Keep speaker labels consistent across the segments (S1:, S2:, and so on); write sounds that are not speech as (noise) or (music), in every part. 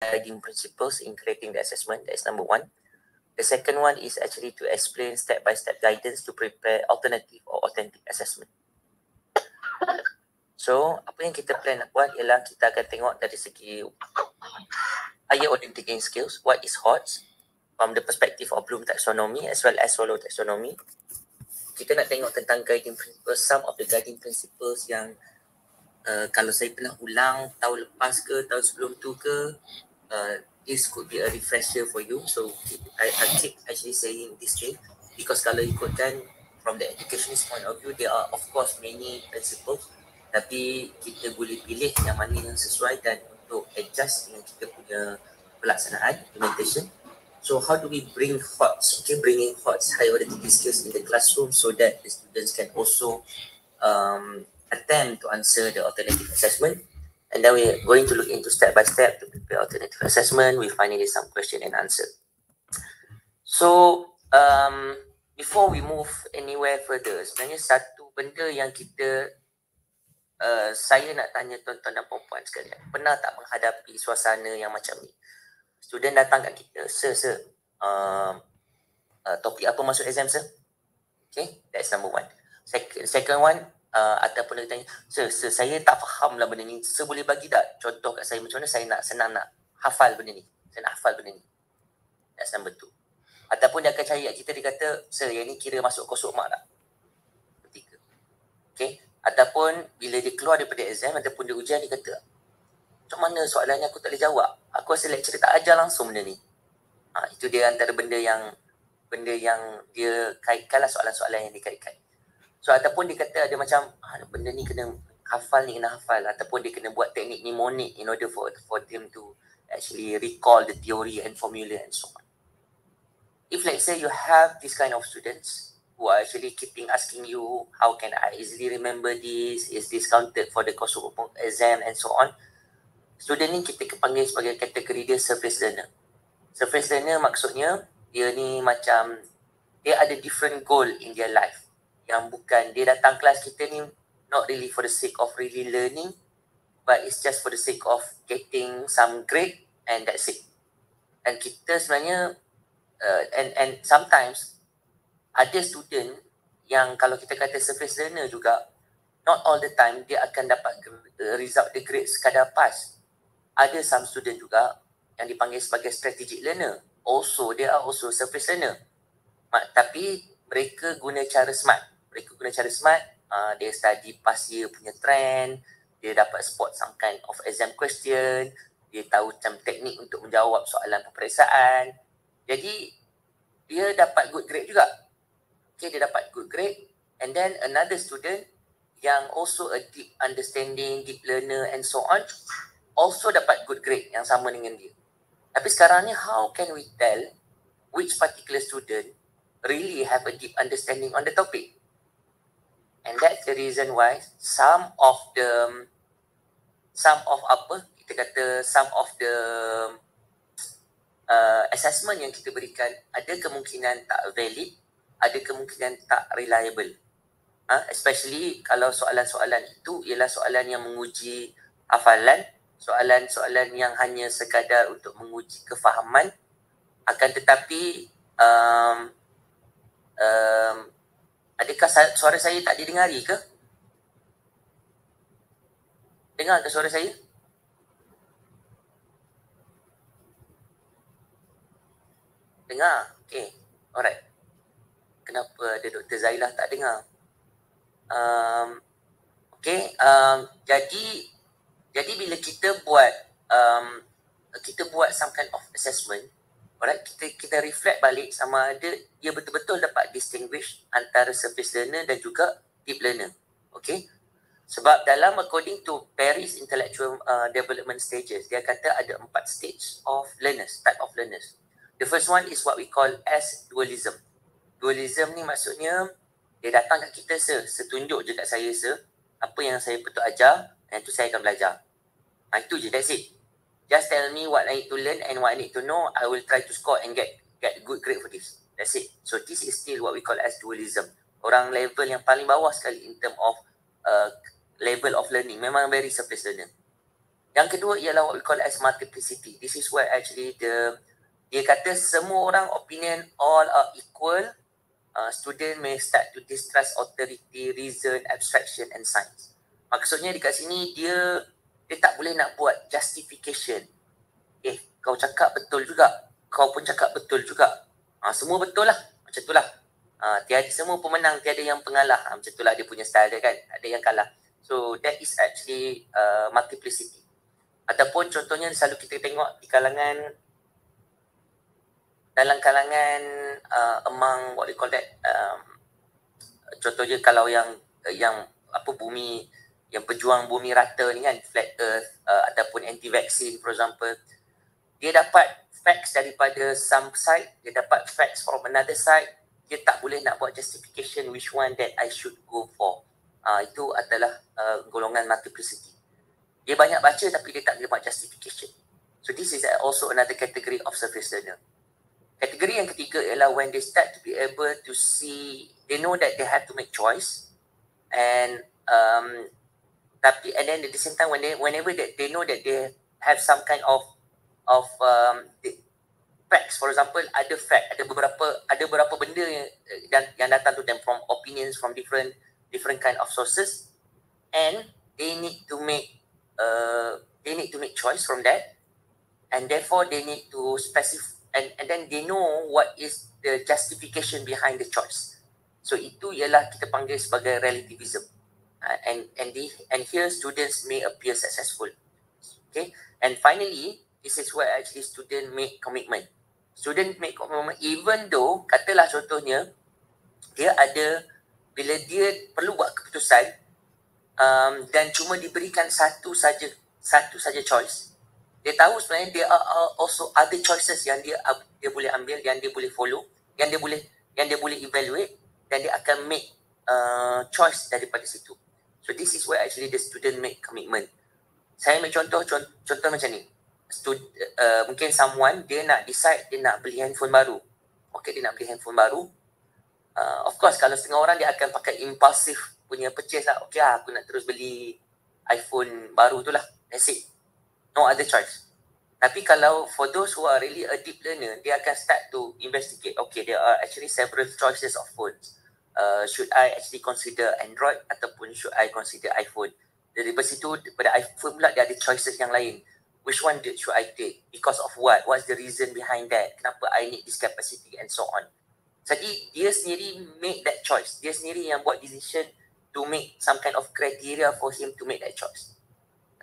S1: guiding principles in creating the assessment. That's number one. The second one is actually to explain step-by-step guidance to prepare alternative or authentic assessment. So, apa yang kita plan nak buat ialah kita akan tengok dari segi higher order skills, what is HOTS from the perspective of Bloom taxonomy as well as Solo taxonomy. Kita nak tengok tentang guiding principles, some of the guiding principles yang uh, kalau saya pernah ulang tahun lepas ke, tahun sebelum tu ke, uh, this could be a refresher for you. So, I, I keep actually saying this thing because kalau ikutkan from the educationist point of view, there are of course many principles tapi kita boleh pilih yang mana yang sesuai dan untuk adjust dengan kita punya pelaksanaan implementation. So how do we bring HOTS, okay, bringing HOTS, high order skills in the classroom so that the students can also um, attempt to answer the alternative assessment. And then we're going to look into step by step to prepare alternative assessment. We finally some question and answer. So um, before we move anywhere further, sebenarnya satu benda yang kita uh, saya nak tanya tuan-tuan dan perempuan sekalian. Pernah tak menghadapi suasana yang macam ni? Student datang kat kita, sir, sir, uh, uh, topik apa masuk exam, sir? Okay, that's number one. Second, second one, uh, ataupun dia tanya, sir, sir, saya tak faham lah benda ni. Sir boleh bagi tak contoh kat saya macam mana saya nak senang nak hafal benda ni. Saya nak hafal benda ni. That's number two. Ataupun dia akan cari kat kita, dia kata, sir, yang ni kira masuk kosok mak tak? Ketiga. Okay, ataupun bila dia keluar daripada exam ataupun dia ujian dia kata macam mana soalannya aku tak boleh jawab aku rasa lecturer tak ajar langsung benda ni ha, itu dia antara benda yang benda yang dia kaitkan lah soalan-soalan yang dikaitkan so ataupun dia kata ada macam ha, benda ni kena hafal ni kena hafal. Ataupun dia kena buat teknik mnemonic in order for for them to actually recall the theory and formula and so on. If let's say you have this kind of students who are actually keeping asking you how can I easily remember this? Is this counted for the course of exam? and so on. Student ni kita panggil sebagai kategori dia surface learner. Surface learner maksudnya dia ni macam dia ada different goal in their life yang bukan dia datang kelas kita ni not really for the sake of really learning but it's just for the sake of getting some grade and that's it. And kita sebenarnya uh, and and sometimes ada student yang kalau kita kata surface learner juga not all the time dia akan dapat result the grade sekadar pass ada some student juga yang dipanggil sebagai strategic learner. Also they are also surface learner. Tapi mereka guna cara smart mereka guna cara smart. Uh, dia study past year punya trend. Dia dapat spot some kind of exam question. Dia tahu macam teknik untuk menjawab soalan peperiksaan. Jadi dia dapat good grade juga. Okay, dia dapat good grade. And then another student yang also a deep understanding, deep learner and so on also dapat good grade yang sama dengan dia. Tapi sekarang ni how can we tell which particular student really have a deep understanding on the topic? And that's the reason why some of the some of apa kita kata some of the uh, assessment yang kita berikan ada kemungkinan tak valid ada kemungkinan tak reliable. Ha? Especially kalau soalan-soalan itu ialah soalan yang menguji hafalan, soalan-soalan yang hanya sekadar untuk menguji kefahaman akan tetapi um, um, adakah suara saya tak didengari ke? Dengar ke suara saya? Dengar? Okay. Alright kenapa ada Dr. Zailah tak dengar. Um, okay, um, jadi jadi bila kita buat um, kita buat some kind of assessment, alright, kita kita reflect balik sama ada dia betul-betul dapat distinguish antara surface learner dan juga deep learner. Okay, sebab dalam according to Paris Intellectual uh, Development Stages, dia kata ada empat stage of learners, type of learners. The first one is what we call as dualism dualism ni maksudnya dia datang kat kita se, setunjuk je kat saya se, apa yang saya betul ajar, dan itu saya akan belajar. Ha, itu je, that's it. Just tell me what I need to learn and what I need to know, I will try to score and get get good grade for this. That's it. So this is still what we call as dualism. Orang level yang paling bawah sekali in term of uh, level of learning. Memang very surface learner. Yang kedua ialah what we call as multiplicity. This is where actually the dia kata semua orang opinion all are equal. Uh, student may start to distrust authority, reason, abstraction and science. Maksudnya dekat sini dia dia tak boleh nak buat justification. Eh, kau cakap betul juga. Kau pun cakap betul juga. Ha, semua betul lah. Macam tu lah. Ha, tiada, semua pemenang, tiada yang pengalah. Ha, macam tu lah dia punya style dia kan. Ada yang kalah. So that is actually uh, multiplicity. Ataupun contohnya selalu kita tengok di kalangan dalam kalangan uh, among what we call that um, contohnya kalau yang yang apa bumi yang pejuang bumi rata ni kan flat earth uh, ataupun anti vaksin for example dia dapat facts daripada some side dia dapat facts from another side dia tak boleh nak buat justification which one that I should go for. Uh, itu adalah uh, golongan multiplicity dia banyak baca tapi dia tak boleh buat justification. So this is also another category of surface learner. Kategori yang ketiga ialah when they start to be able to see they know that they have to make choice and um, tapi and then at the same time when they whenever that they know that they have some kind of of um, facts for example ada fact ada beberapa ada beberapa benda yang yang, datang to them from opinions from different different kind of sources and they need to make uh, they need to make choice from that and therefore they need to specify and and then they know what is the justification behind the choice. So itu ialah kita panggil sebagai relativism uh, and and the and here students may appear successful. Okay? And finally this is where actually student make commitment. Student make commitment even though katalah contohnya dia ada bila dia perlu buat keputusan um, dan cuma diberikan satu saja satu saja choice. Dia tahu sebenarnya dia also other choices yang dia dia boleh ambil yang dia boleh follow yang dia boleh yang dia boleh evaluate dan dia akan make uh, choice daripada situ So this is where actually the student make commitment. Saya ambil contoh, contoh, contoh macam ni. Stud, uh, mungkin someone dia nak decide dia nak beli handphone baru. Okay, dia nak beli handphone baru. Uh, of course, kalau setengah orang dia akan pakai impulsif punya purchase lah. Okay lah, aku nak terus beli iPhone baru tu lah. That's it. No other choice. Tapi kalau for those who are really a deep learner, dia akan start to investigate. Okay, there are actually several choices of phones uh, should I actually consider Android ataupun should I consider iPhone. Dari situ pada iPhone pula dia ada choices yang lain. Which one did, should I take? Because of what? What's the reason behind that? Kenapa I need this capacity and so on. Jadi dia sendiri make that choice. Dia sendiri yang buat decision to make some kind of criteria for him to make that choice.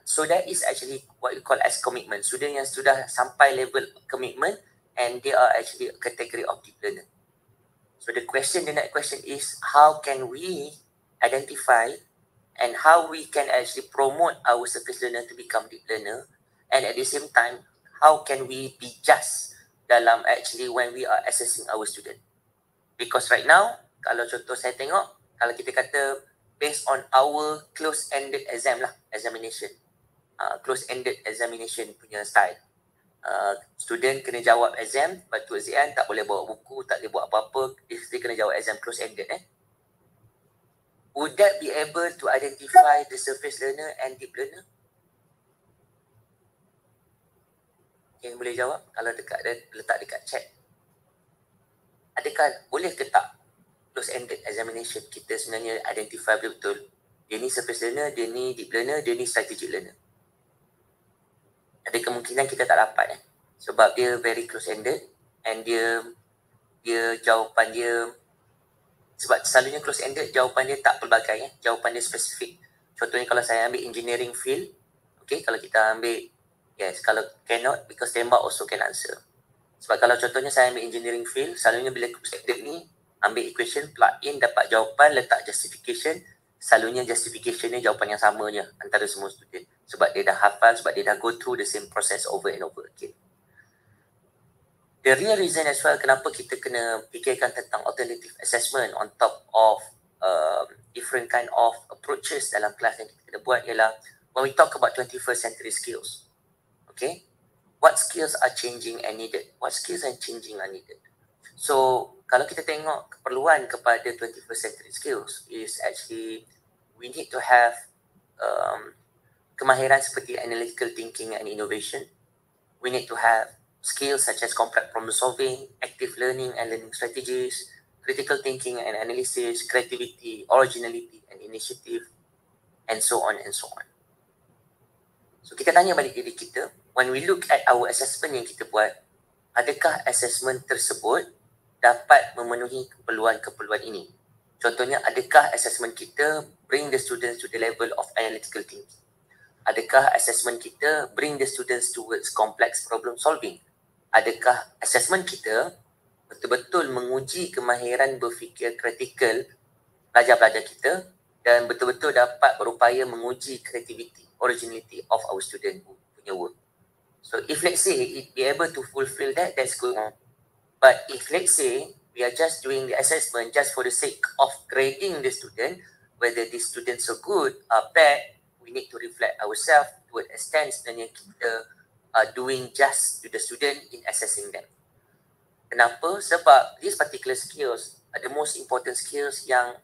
S1: So that is actually what we call as commitment. Student yang sudah sampai level commitment and they are actually a category of deep learner. So the question, the next question is how can we identify and how we can actually promote our surface learner to become deep learner and at the same time, how can we be just dalam actually when we are assessing our student. Because right now, kalau contoh saya tengok, kalau kita kata based on our close-ended exam lah, examination. Uh, close-ended examination punya style uh, student kena jawab exam lepas tu exam tak boleh bawa buku tak boleh buat apa-apa mesti kena jawab exam close ended eh. Would that be able to identify the surface learner and deep learner? Yang boleh jawab kalau dekat letak dekat chat. Adakah boleh ke tak close ended examination? Kita sebenarnya identify betul-betul dia ni surface learner dia ni deep learner dia ni strategic learner ada kemungkinan kita tak dapat eh. Sebab dia very close ended and dia dia jawapan dia sebab selalunya close ended jawapan dia tak pelbagai eh. Jawapan dia spesifik. Contohnya kalau saya ambil engineering field, okay, kalau kita ambil yes, kalau cannot because tembak also can answer. Sebab kalau contohnya saya ambil engineering field, selalunya bila close ended ni ambil equation, plug in, dapat jawapan, letak justification, selalunya justification ni jawapan yang sama je antara semua student sebab dia dah hafal sebab dia dah go through the same process over and over again. The real reason as well kenapa kita kena fikirkan tentang alternative assessment on top of um, different kind of approaches dalam kelas yang kita kena buat ialah when we talk about 21st century skills. Okay? What skills are changing and needed? What skills are changing and needed? So, kalau kita tengok keperluan kepada 21st century skills is actually we need to have um, kemahiran seperti analytical thinking and innovation. We need to have skills such as complex problem solving, active learning and learning strategies, critical thinking and analysis, creativity, originality and initiative, and so on and so on. So kita tanya balik diri kita, when we look at our assessment yang kita buat, adakah assessment tersebut dapat memenuhi keperluan-keperluan ini? Contohnya, adakah assessment kita bring the students to the level of analytical thinking? Adakah assessment kita bring the students towards complex problem solving? Adakah assessment kita betul-betul menguji kemahiran berfikir kritikal pelajar-pelajar kita dan betul-betul dapat berupaya menguji creativity, originality of our student punya work. So if let's say it be able to fulfill that, that's good. But if let's say we are just doing the assessment just for the sake of grading the student, whether the students are good or bad, we need to reflect ourselves to an extent sebenarnya kita are doing just to the student in assessing them. Kenapa? Sebab these particular skills are the most important skills yang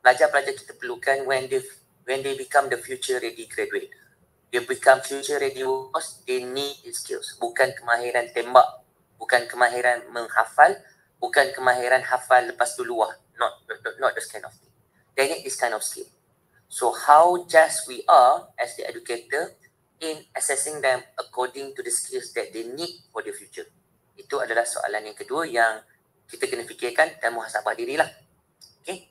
S1: pelajar-pelajar kita perlukan when they when they become the future ready graduate. They become future ready because they need these skills. Bukan kemahiran tembak, bukan kemahiran menghafal, bukan kemahiran hafal lepas tu luah. Not, not, not this kind of thing. They need this kind of skill. So how just we are as the educator in assessing them according to the skills that they need for the future. Itu adalah soalan yang kedua yang kita kena fikirkan dan muhasabah diri lah. Okay.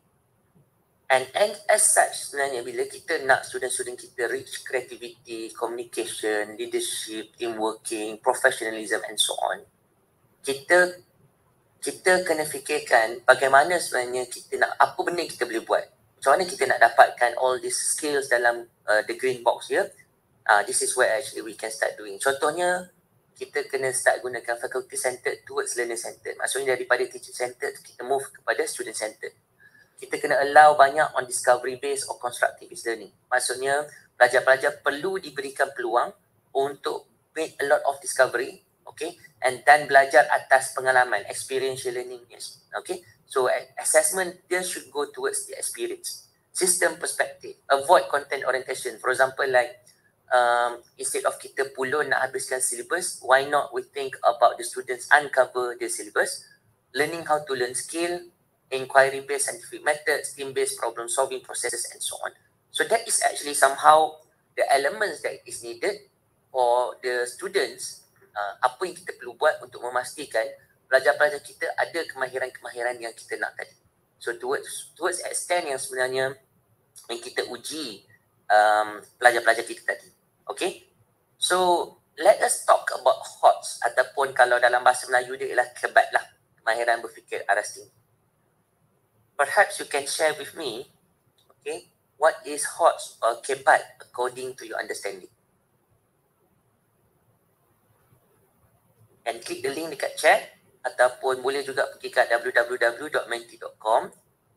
S1: And, and as such sebenarnya bila kita nak student-student kita reach creativity, communication, leadership, team working, professionalism and so on, kita kita kena fikirkan bagaimana sebenarnya kita nak apa benda kita boleh buat macam mana kita nak dapatkan all these skills dalam uh, the green box here uh, this is where actually we can start doing. Contohnya kita kena start gunakan faculty centered towards learner centered. Maksudnya daripada teacher centered kita move kepada student centered. Kita kena allow banyak on discovery based or constructive learning. Maksudnya pelajar-pelajar perlu diberikan peluang untuk make a lot of discovery okay and then belajar atas pengalaman experiential learning yes okay So assessment dia should go towards the experience. System perspective. Avoid content orientation. For example like um, instead of kita puluh nak habiskan syllabus, why not we think about the students uncover the syllabus, learning how to learn skill, inquiry based scientific methods, team based problem solving processes and so on. So that is actually somehow the elements that is needed for the students apa yang kita perlu buat untuk memastikan pelajar-pelajar kita ada kemahiran-kemahiran yang kita nak tadi. So towards towards extent yang sebenarnya yang kita uji um, pelajar-pelajar kita tadi. Okay? So let us talk about HOTS ataupun kalau dalam bahasa Melayu dia ialah kebat lah. Kemahiran berfikir aras tinggi. Perhaps you can share with me okay, what is HOTS or kebat according to your understanding. And click the link dekat chat ataupun boleh juga pergi ke www.menti.com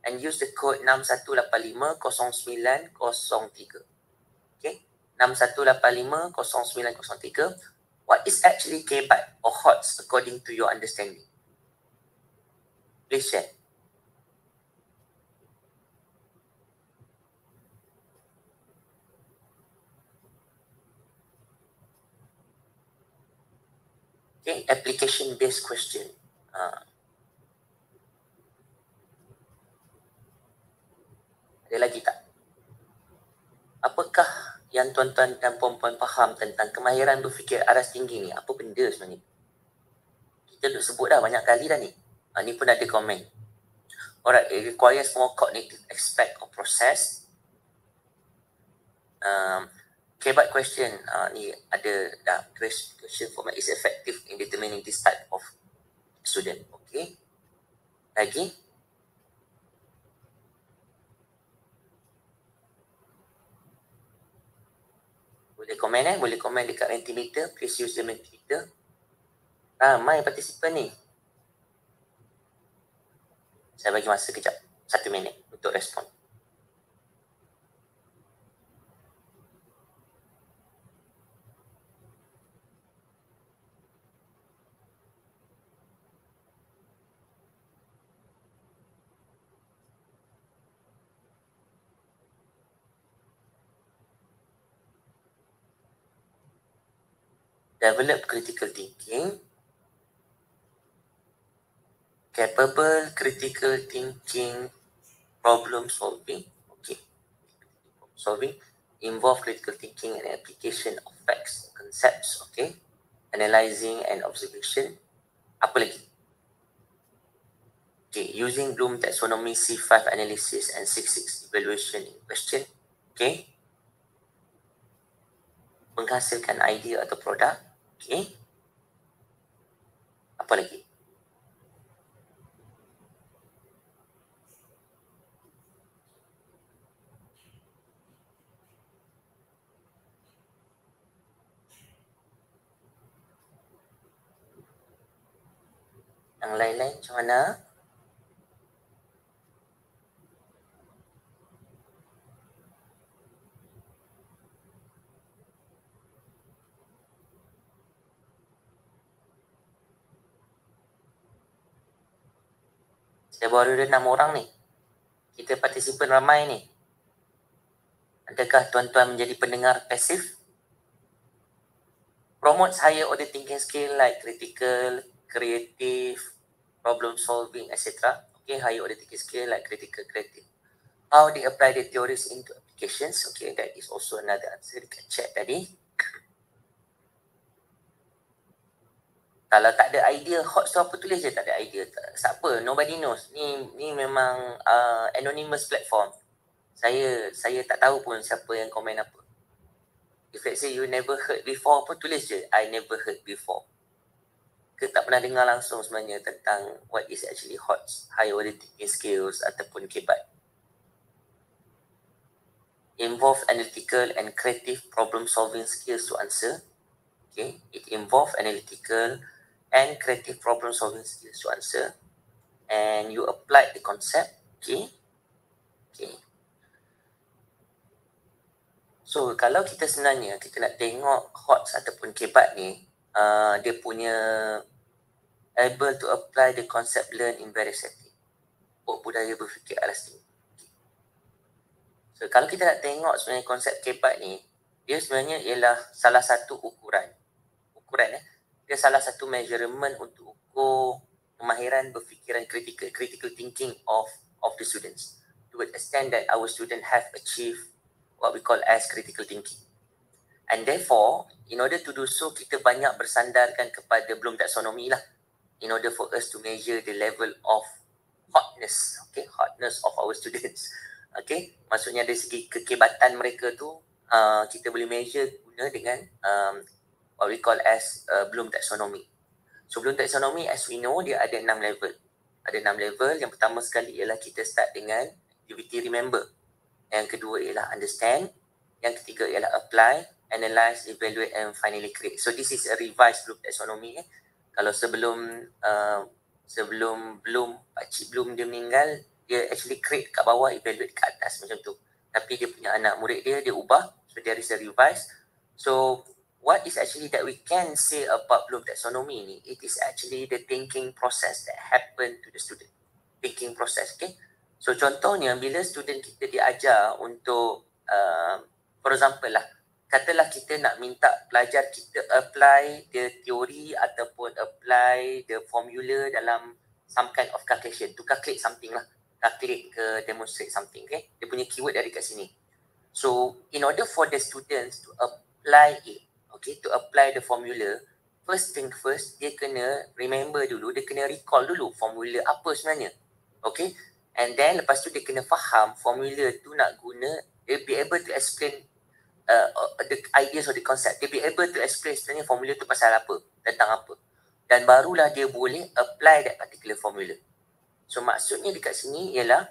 S1: and use the code 61850903. Okay, 61850903. What is actually KBAT or HOTS according to your understanding? Please share. Okay, application based question. Ha. Ada lagi tak? Apakah yang tuan-tuan dan puan-puan faham tentang kemahiran berfikir aras tinggi ni? Apa benda sebenarnya? Kita dah sebut dah banyak kali dah ni. Ha, ni pun ada komen. Alright, it requires more cognitive aspect of process. Um, okay, but question uh, ni ada dah question format is effective in determining this type of student. Okay. Lagi. Boleh komen eh. Boleh komen dekat Mentimeter. Please use the Mentimeter. Ramai participant ni. Saya bagi masa kejap. Satu minit untuk respon. Develop critical thinking, capable critical thinking, problem solving, okay, solving, involve critical thinking and application of facts, concepts, okay, analyzing and observation, apa lagi? Okay, using Bloom taxonomy C5 analysis and 6-6 evaluation in question, okay, menghasilkan idea atau produk, okay, apa lagi? Yang lain-lain macam mana? Saya baru ada enam orang ni. Kita partisipan ramai ni. Adakah tuan-tuan menjadi pendengar pasif? Promote higher order thinking skill like critical, creative, problem solving, etc. Okay, higher order thinking skill like critical, creative. How they apply the theories into applications? Okay, that is also another answer dekat chat tadi. Kalau tak ada idea hot tu apa tulis je tak ada idea. Tak siapa nobody knows. Ni ni memang uh, anonymous platform. Saya saya tak tahu pun siapa yang komen apa. If let's say you never heard before apa tulis je i never heard before. Ke tak pernah dengar langsung sebenarnya tentang what is actually hot high order thinking skills ataupun kebat. Involve analytical and creative problem solving skills to answer. Okay it involve analytical and creative problem solving skills to answer. And you apply the concept okay? Okay. So kalau kita sebenarnya kita nak tengok HOTS ataupun kebat ni uh, dia punya able to apply the concept learn in various setting. Oh, budaya berfikir elastik so kalau kita nak tengok sebenarnya konsep kebat ni dia sebenarnya ialah salah satu ukuran. Ukuran eh dia salah satu measurement untuk ukur kemahiran berfikiran critical critical thinking of of the students. To the extent that our student have achieved what we call as critical thinking. And therefore in order to do so kita banyak bersandarkan kepada Bloom taxonomy lah. In order for us to measure the level of hotness okay? Hotness of our students (laughs) okay? Maksudnya dari segi kekebatan mereka tu uh, kita boleh measure guna dengan um, what we call as uh, Bloom taxonomy. So Bloom taxonomy as we know dia ada enam level. Ada enam level. Yang pertama sekali ialah kita start dengan activity remember. Yang kedua ialah understand. Yang ketiga ialah apply, analyze, evaluate and finally create. So this is a revised Bloom taxonomy. Eh. Kalau sebelum uh, sebelum Bloom, Pakcik Bloom dia meninggal, dia actually create kat bawah, evaluate kat atas macam tu. Tapi dia punya anak murid dia, dia ubah. So there is a revise. So what is actually that we can say about Bloom taxonomy ni, it is actually the thinking process that happen to the student. Thinking process, okay? So contohnya bila student kita diajar untuk, uh, for example lah, katalah kita nak minta pelajar kita apply the theory ataupun apply the formula dalam some kind of calculation, to calculate something lah, calculate ke demonstrate something, okay? Dia punya keyword dari kat sini. So in order for the students to apply it, okay, to apply the formula, first thing first, dia kena remember dulu, dia kena recall dulu formula apa sebenarnya. Okay, and then lepas tu dia kena faham formula tu nak guna, they be able to explain uh, the ideas or the concept. They be able to explain sebenarnya formula tu pasal apa, tentang apa. Dan barulah dia boleh apply that particular formula. So maksudnya dekat sini ialah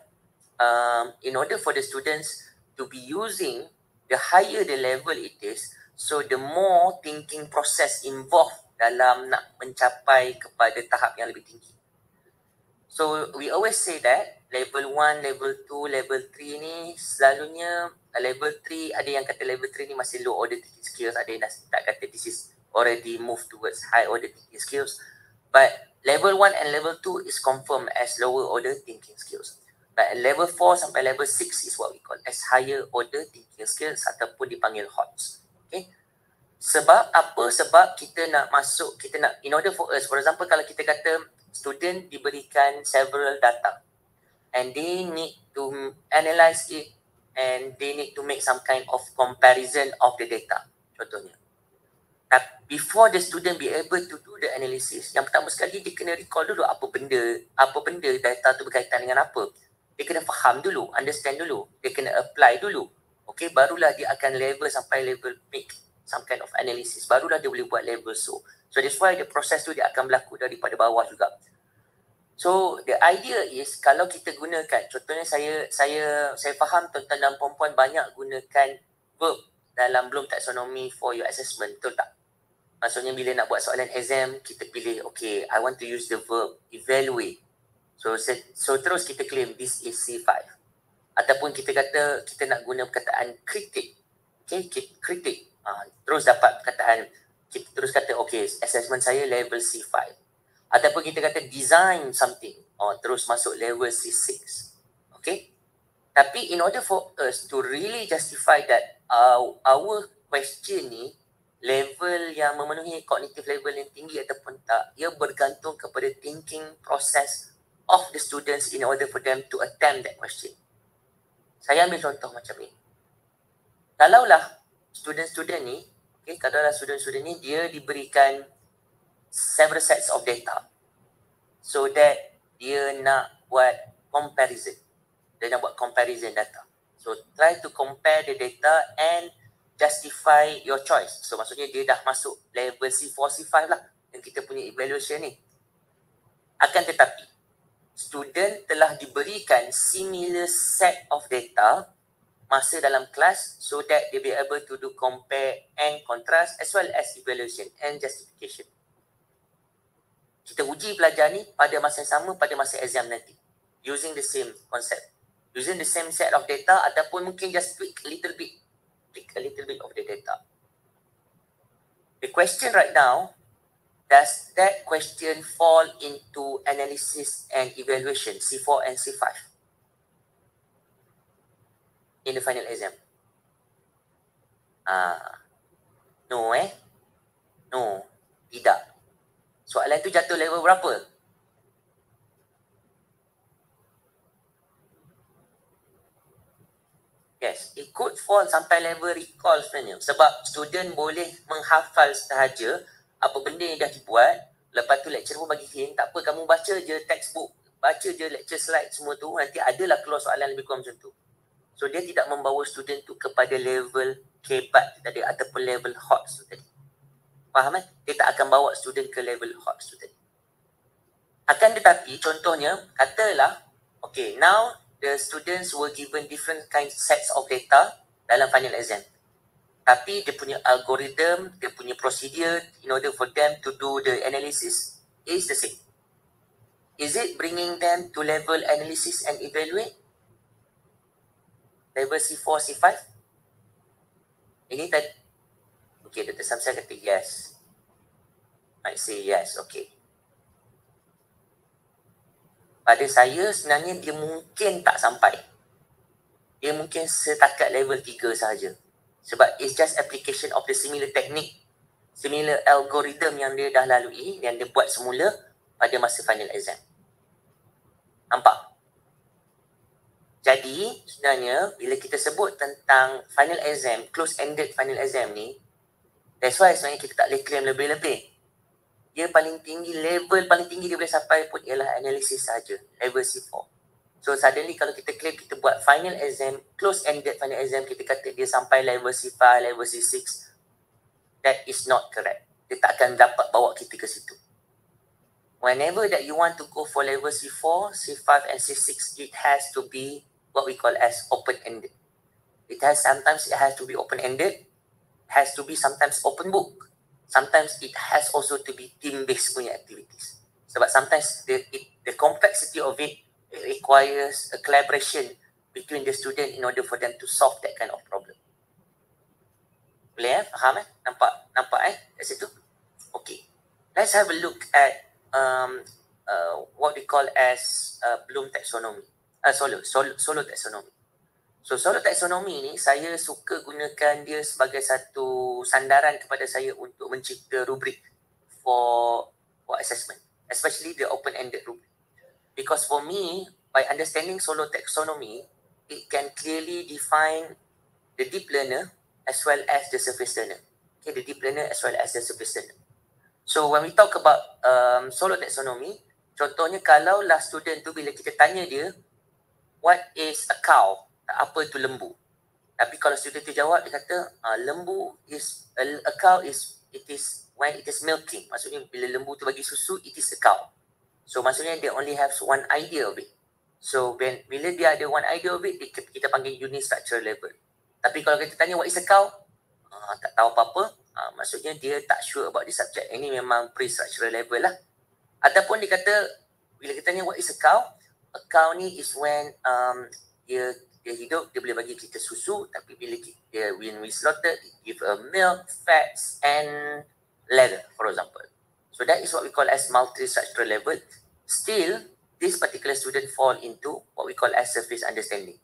S1: um, in order for the students to be using the higher the level it is, So the more thinking process involved dalam nak mencapai kepada tahap yang lebih tinggi. So we always say that level 1, level 2, level 3 ni selalunya uh, level 3 ada yang kata level 3 ni masih low order thinking skills, ada yang tak kata this is already move towards high order thinking skills. But level 1 and level 2 is confirmed as lower order thinking skills. But level 4 sampai level 6 is what we call as higher order thinking skills ataupun dipanggil HOTS. Okay. Sebab apa? Sebab kita nak masuk, kita nak, in order for us, for example kalau kita kata student diberikan several data and they need to analyze it and they need to make some kind of comparison of the data, contohnya. Before the student be able to do the analysis, yang pertama sekali dia kena recall dulu apa benda, apa benda data tu berkaitan dengan apa. Dia kena faham dulu, understand dulu, dia kena apply dulu. Okay, barulah dia akan level sampai level make some kind of analysis. Barulah dia boleh buat level so. So that's why the process tu dia akan berlaku daripada bawah juga. So the idea is kalau kita gunakan, contohnya saya saya saya faham tuan-tuan dan puan banyak gunakan verb dalam Bloom taxonomy for your assessment, betul tak? Maksudnya bila nak buat soalan exam, kita pilih, okay, I want to use the verb evaluate. So, so terus kita claim this is C5. Ataupun kita kata kita nak guna perkataan kritik. Okay, kritik. Uh, terus dapat perkataan kita terus kata okay assessment saya level C5 ataupun kita kata design something. Oh, terus masuk level C6 okay tapi in order for us to really justify that uh, our question ni level yang memenuhi cognitive level yang tinggi ataupun tak ia bergantung kepada thinking process of the students in order for them to attempt that question saya ambil contoh macam ni kalaulah student-student ni, okay, katakanlah student-student ni dia diberikan several sets of data. So that dia nak buat comparison. Dia nak buat comparison data. So try to compare the data and justify your choice. So maksudnya dia dah masuk level C4, C5 lah yang kita punya evaluation ni. Akan tetapi, student telah diberikan similar set of data masa dalam kelas so that they be able to do compare and contrast as well as evaluation and justification. Kita uji pelajar ni pada masa yang sama pada masa exam nanti using the same concept. Using the same set of data ataupun mungkin just tweak a little bit tweak a little bit of the data. The question right now, does that question fall into analysis and evaluation C4 and C5? in the final exam? Ah, no eh? No, tidak. Soalan tu jatuh level berapa? Yes, it could fall sampai level recall sebenarnya. Sebab student boleh menghafal sahaja apa benda yang dah dibuat. Lepas tu lecturer pun bagi hint, tak apa kamu baca je textbook, baca je lecture slide semua tu, nanti adalah keluar soalan lebih kurang macam tu. So dia tidak membawa student tu kepada level kebat tadi ataupun level hot tu tadi. Faham eh? Dia tak akan bawa student ke level hot tu tadi. Akan tetapi contohnya katalah okay now the students were given different kind sets of data dalam final exam. Tapi dia punya algorithm, dia punya procedure in order for them to do the analysis is the same. Is it bringing them to level analysis and evaluate? level C4, C5? Ini tadi. Okay, Dr. Samsel kata yes. I say yes, okay. Pada saya sebenarnya dia mungkin tak sampai. Dia mungkin setakat level 3 sahaja. Sebab it's just application of the similar technique, similar algorithm yang dia dah lalui, yang dia buat semula pada masa final exam. Nampak? Jadi sebenarnya bila kita sebut tentang final exam, close ended final exam ni, that's why sebenarnya kita tak boleh claim lebih-lebih. Dia paling tinggi, level paling tinggi dia boleh sampai pun ialah analisis saja, level C4. So suddenly kalau kita claim kita buat final exam, close ended final exam, kita kata dia sampai level C5, level C6, that is not correct. Dia tak akan dapat bawa kita ke situ. Whenever that you want to go for level C4, C5 and C6, it has to be what we call as open-ended. It has sometimes it has to be open-ended, has to be sometimes open book. Sometimes it has also to be team-based punya activities. Sebab sometimes the it, the complexity of it, requires a collaboration between the student in order for them to solve that kind of problem. Boleh eh? Faham eh? Nampak? Nampak eh? Kat situ? Okay. Let's have a look at um, uh, what we call as uh, Bloom taxonomy uh, solo, solo, solo taxonomy. So solo taksonomi ni saya suka gunakan dia sebagai satu sandaran kepada saya untuk mencipta rubrik for for assessment, especially the open-ended rubric. Because for me, by understanding solo taxonomy, it can clearly define the deep learner as well as the surface learner. Okay, the deep learner as well as the surface learner. So when we talk about um, solo taxonomy, contohnya kalau lah student tu bila kita tanya dia, what is a cow? apa itu lembu. Tapi kalau student tu jawab dia kata uh, lembu is a, a cow is it is when it is milking. Maksudnya bila lembu tu bagi susu it is a cow. So maksudnya dia only have one idea of it. So when, bila dia ada one idea of it kita, kita panggil unit structure level. Tapi kalau kita tanya what is a cow? Uh, tak tahu apa-apa. Uh, maksudnya dia tak sure about the subject. Ini memang pre-structural level lah. Ataupun dia kata bila kita tanya what is a cow? A cow ni is when um, dia dia hidup, dia boleh bagi kita susu tapi bila kita, when we slaughter, it give a milk, fats and leather for example. So that is what we call as multi-structural level. Still, this particular student fall into what we call as surface understanding.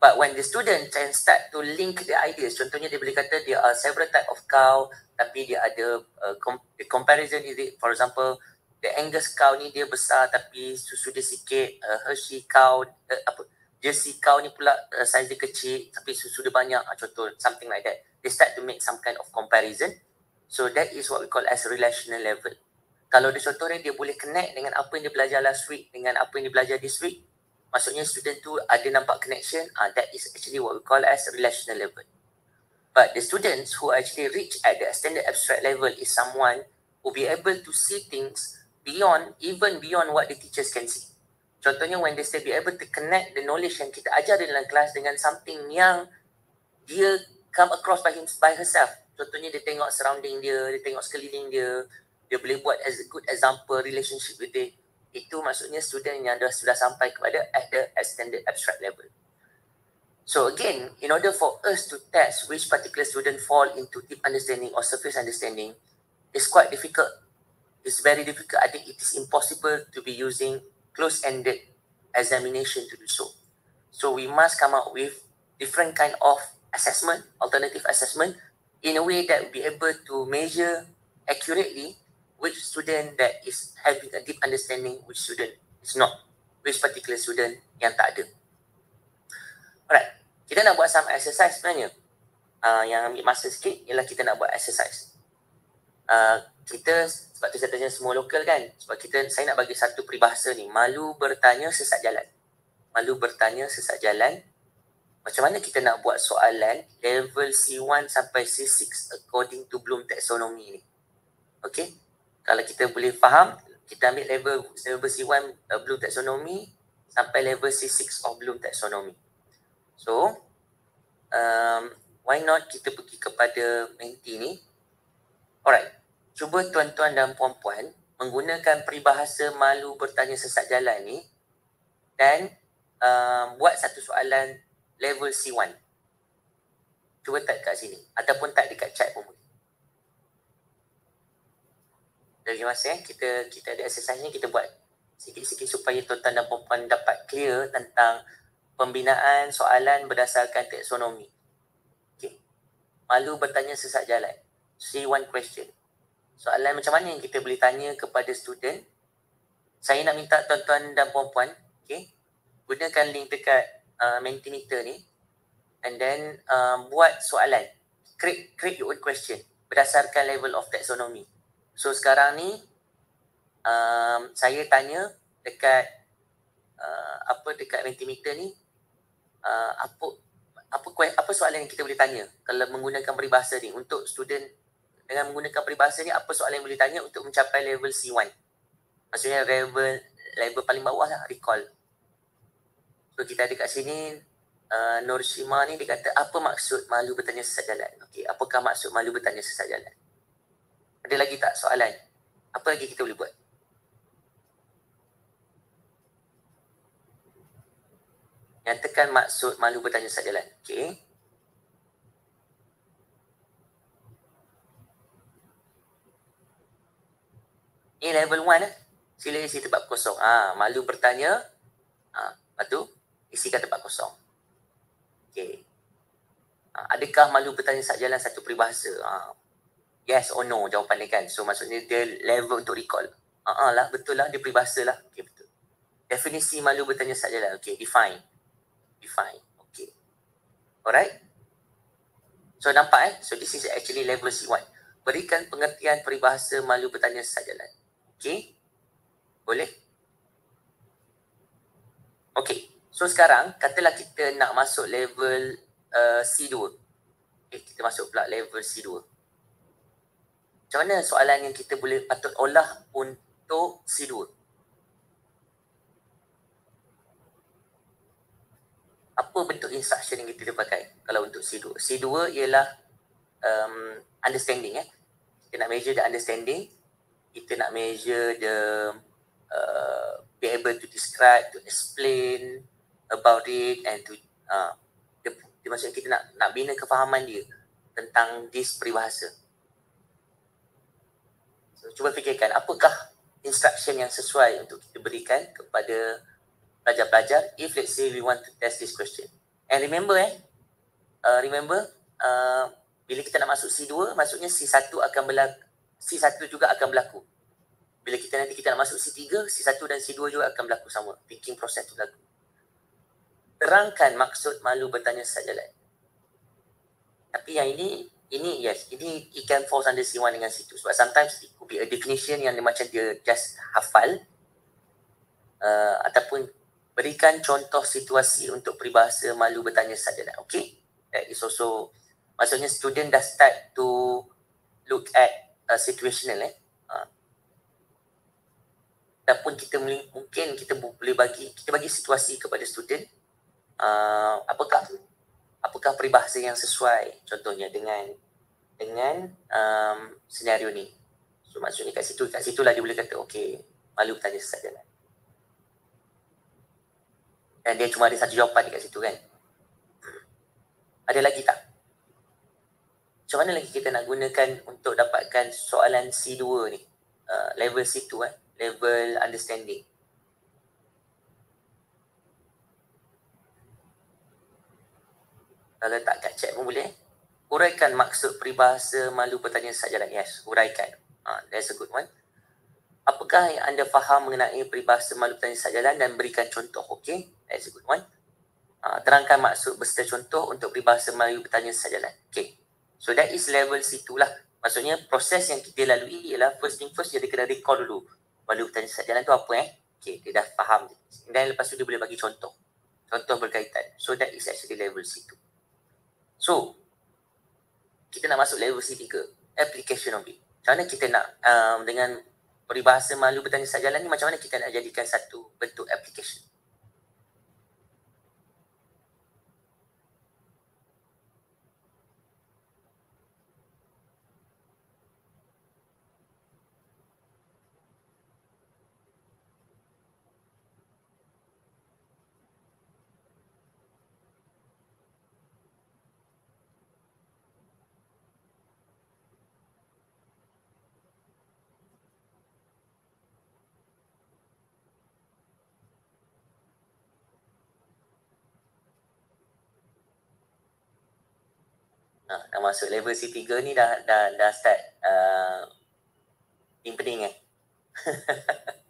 S1: But when the student can start to link the ideas, contohnya dia boleh kata there are several type of cow tapi dia ada uh, com- the comparison is it, for example, the Angus cow ni dia besar tapi susu dia sikit, uh, Hershey cow, uh, apa, jersey kau ni pula uh, size dia kecil tapi susu dia banyak uh, contoh something like that. They start to make some kind of comparison. So that is what we call as relational level kalau dia contohnya dia boleh connect dengan apa yang dia belajar last week dengan apa yang dia belajar this week. Maksudnya student tu ada nampak connection uh, that is actually what we call as relational level. But the students who actually reach at the standard abstract level is someone who be able to see things beyond even beyond what the teachers can see. Contohnya when they say be able to connect the knowledge yang kita ajar dalam kelas dengan something yang dia come across by, him, by herself. Contohnya dia tengok surrounding dia, dia tengok sekeliling dia, dia boleh buat as a good example relationship with it. Itu maksudnya student yang dah sudah sampai kepada at the extended abstract level. So again, in order for us to test which particular student fall into deep understanding or surface understanding, it's quite difficult. It's very difficult. I think it is impossible to be using close-ended examination to do so. So we must come up with different kind of assessment, alternative assessment, in a way that we be able to measure accurately which student that is having a deep understanding, which student is not, which particular student yang tak ada. Alright, kita nak buat some exercise sebenarnya. Uh, yang ambil masa sikit ialah kita nak buat exercise. Uh, kita sebab tu saya tanya semua lokal kan sebab kita saya nak bagi satu peribahasa ni malu bertanya sesat jalan malu bertanya sesat jalan macam mana kita nak buat soalan level C1 sampai C6 according to Bloom taxonomy ni okay kalau kita boleh faham kita ambil level level C1 uh, Bloom taxonomy sampai level C6 of Bloom taxonomy so um, why not kita pergi kepada menti ni alright cuba tuan-tuan dan puan-puan menggunakan peribahasa malu bertanya sesat jalan ni dan um, buat satu soalan level C1. Cuba type kat sini ataupun type dekat chat pun boleh. Terima kasih eh. Kita kita ada exercise ni kita buat sikit-sikit supaya tuan-tuan dan puan-puan dapat clear tentang pembinaan soalan berdasarkan taksonomi. Okay. Malu bertanya sesat jalan. C1 question soalan macam mana yang kita boleh tanya kepada student saya nak minta tuan-tuan dan puan-puan okay, gunakan link dekat uh, Mentimeter ni and then um, buat soalan create, create your own question berdasarkan level of taxonomy so sekarang ni um, saya tanya dekat uh, apa dekat Mentimeter ni uh, apa apa apa soalan yang kita boleh tanya? Kalau menggunakan peribahasa ni untuk student dengan menggunakan peribahasa ni apa soalan yang boleh tanya untuk mencapai level C1 maksudnya level level paling bawah lah recall. So kita ada kat sini uh, Nur Shima ni dia kata apa maksud malu bertanya sesat jalan? Okay, apakah maksud malu bertanya sesat jalan ada lagi tak soalan apa lagi kita boleh buat nyatakan maksud malu bertanya sesat jalan okay. Ni level 1 eh. Sila isi tempat kosong. Ha, malu bertanya. Ha, lepas tu isikan tempat kosong. Okay. Uh, adakah malu bertanya saat jalan satu peribahasa? Uh, yes or no jawapan dia kan. So maksudnya dia level untuk recall. Ah uh-uh lah, betul lah, dia peribahasa lah. Okay, betul. Definisi malu bertanya saat jalan. Okay, define. Define. Okay. Alright. So nampak eh? So this is actually level C1. Berikan pengertian peribahasa malu bertanya saat jalan. Okay. Boleh? Okay. So sekarang, katalah kita nak masuk level uh, C2. Okay, kita masuk pula level C2. Macam mana soalan yang kita boleh patut olah untuk C2? Apa bentuk instruction yang kita pakai kalau untuk C2? C2 ialah um, understanding. Eh? Kita nak measure the understanding. Kita nak measure the uh, be able to describe, to explain about it and to uh, dia, dia maksudnya kita nak nak bina kefahaman dia tentang this peribahasa. Cuba fikirkan apakah instruction yang sesuai untuk kita berikan kepada pelajar-pelajar if let's say we want to test this question. And remember eh, uh, remember uh, bila kita nak masuk C2, maksudnya C1 akan berlaku, C1 juga akan berlaku. Bila kita nanti kita nak masuk C3, C1 dan C2 juga akan berlaku sama. Thinking process tu berlaku. Terangkan maksud malu bertanya saja lah. Tapi yang ini ini yes, ini it can fall under C1 dengan C2 sebab sometimes it could be a definition yang macam dia just hafal uh, ataupun berikan contoh situasi untuk peribahasa malu bertanya saja lah. Okay? That is also, maksudnya student dah start to look at uh, situational eh. Uh. Ataupun kita mungkin kita boleh bagi, kita bagi situasi kepada student uh, apakah apakah peribahasa yang sesuai contohnya dengan dengan um, senario ni. So maksudnya kat situ, kat situ lah dia boleh kata, okay, malu bertanya sesat jalan. Dan dia cuma ada satu jawapan dekat situ kan. Ada lagi tak? Macam mana lagi kita nak gunakan untuk dapatkan soalan C2 ni? Uh, level C2 eh? Level understanding. Kalau tak kat chat pun boleh. Uraikan maksud peribahasa malu bertanya sajalah. Yes, uraikan. Uh, that's a good one. Apakah yang anda faham mengenai peribahasa malu bertanya sajalah dan berikan contoh. Okay, that's a good one. Uh, terangkan maksud berserta contoh untuk peribahasa malu bertanya sajalah. Okay. So that is level situ lah. Maksudnya proses yang kita lalui ialah first thing first dia kena recall dulu. Malu bertanya sajalah tu apa eh? Okay, dia dah faham. Dan lepas tu dia boleh bagi contoh. Contoh berkaitan. So that is actually level situ. So, kita nak masuk level C3, application of it. Macam mana kita nak um, dengan peribahasa malu bertanya saat jalan ni, macam mana kita nak jadikan satu bentuk application? Ha, dah masuk level C3 ni dah dah dah start uh, pening eh. (laughs)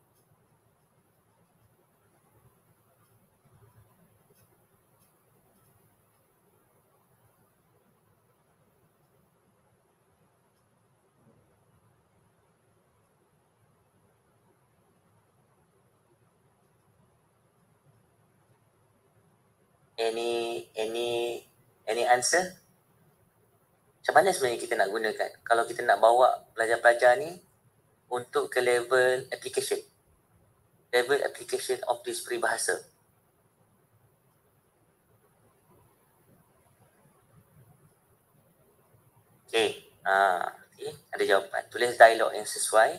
S1: any any any answer macam mana sebenarnya kita nak gunakan kalau kita nak bawa pelajar-pelajar ni untuk ke level application level application of this peribahasa Okay, ha, okay. ada jawapan. Tulis dialog yang sesuai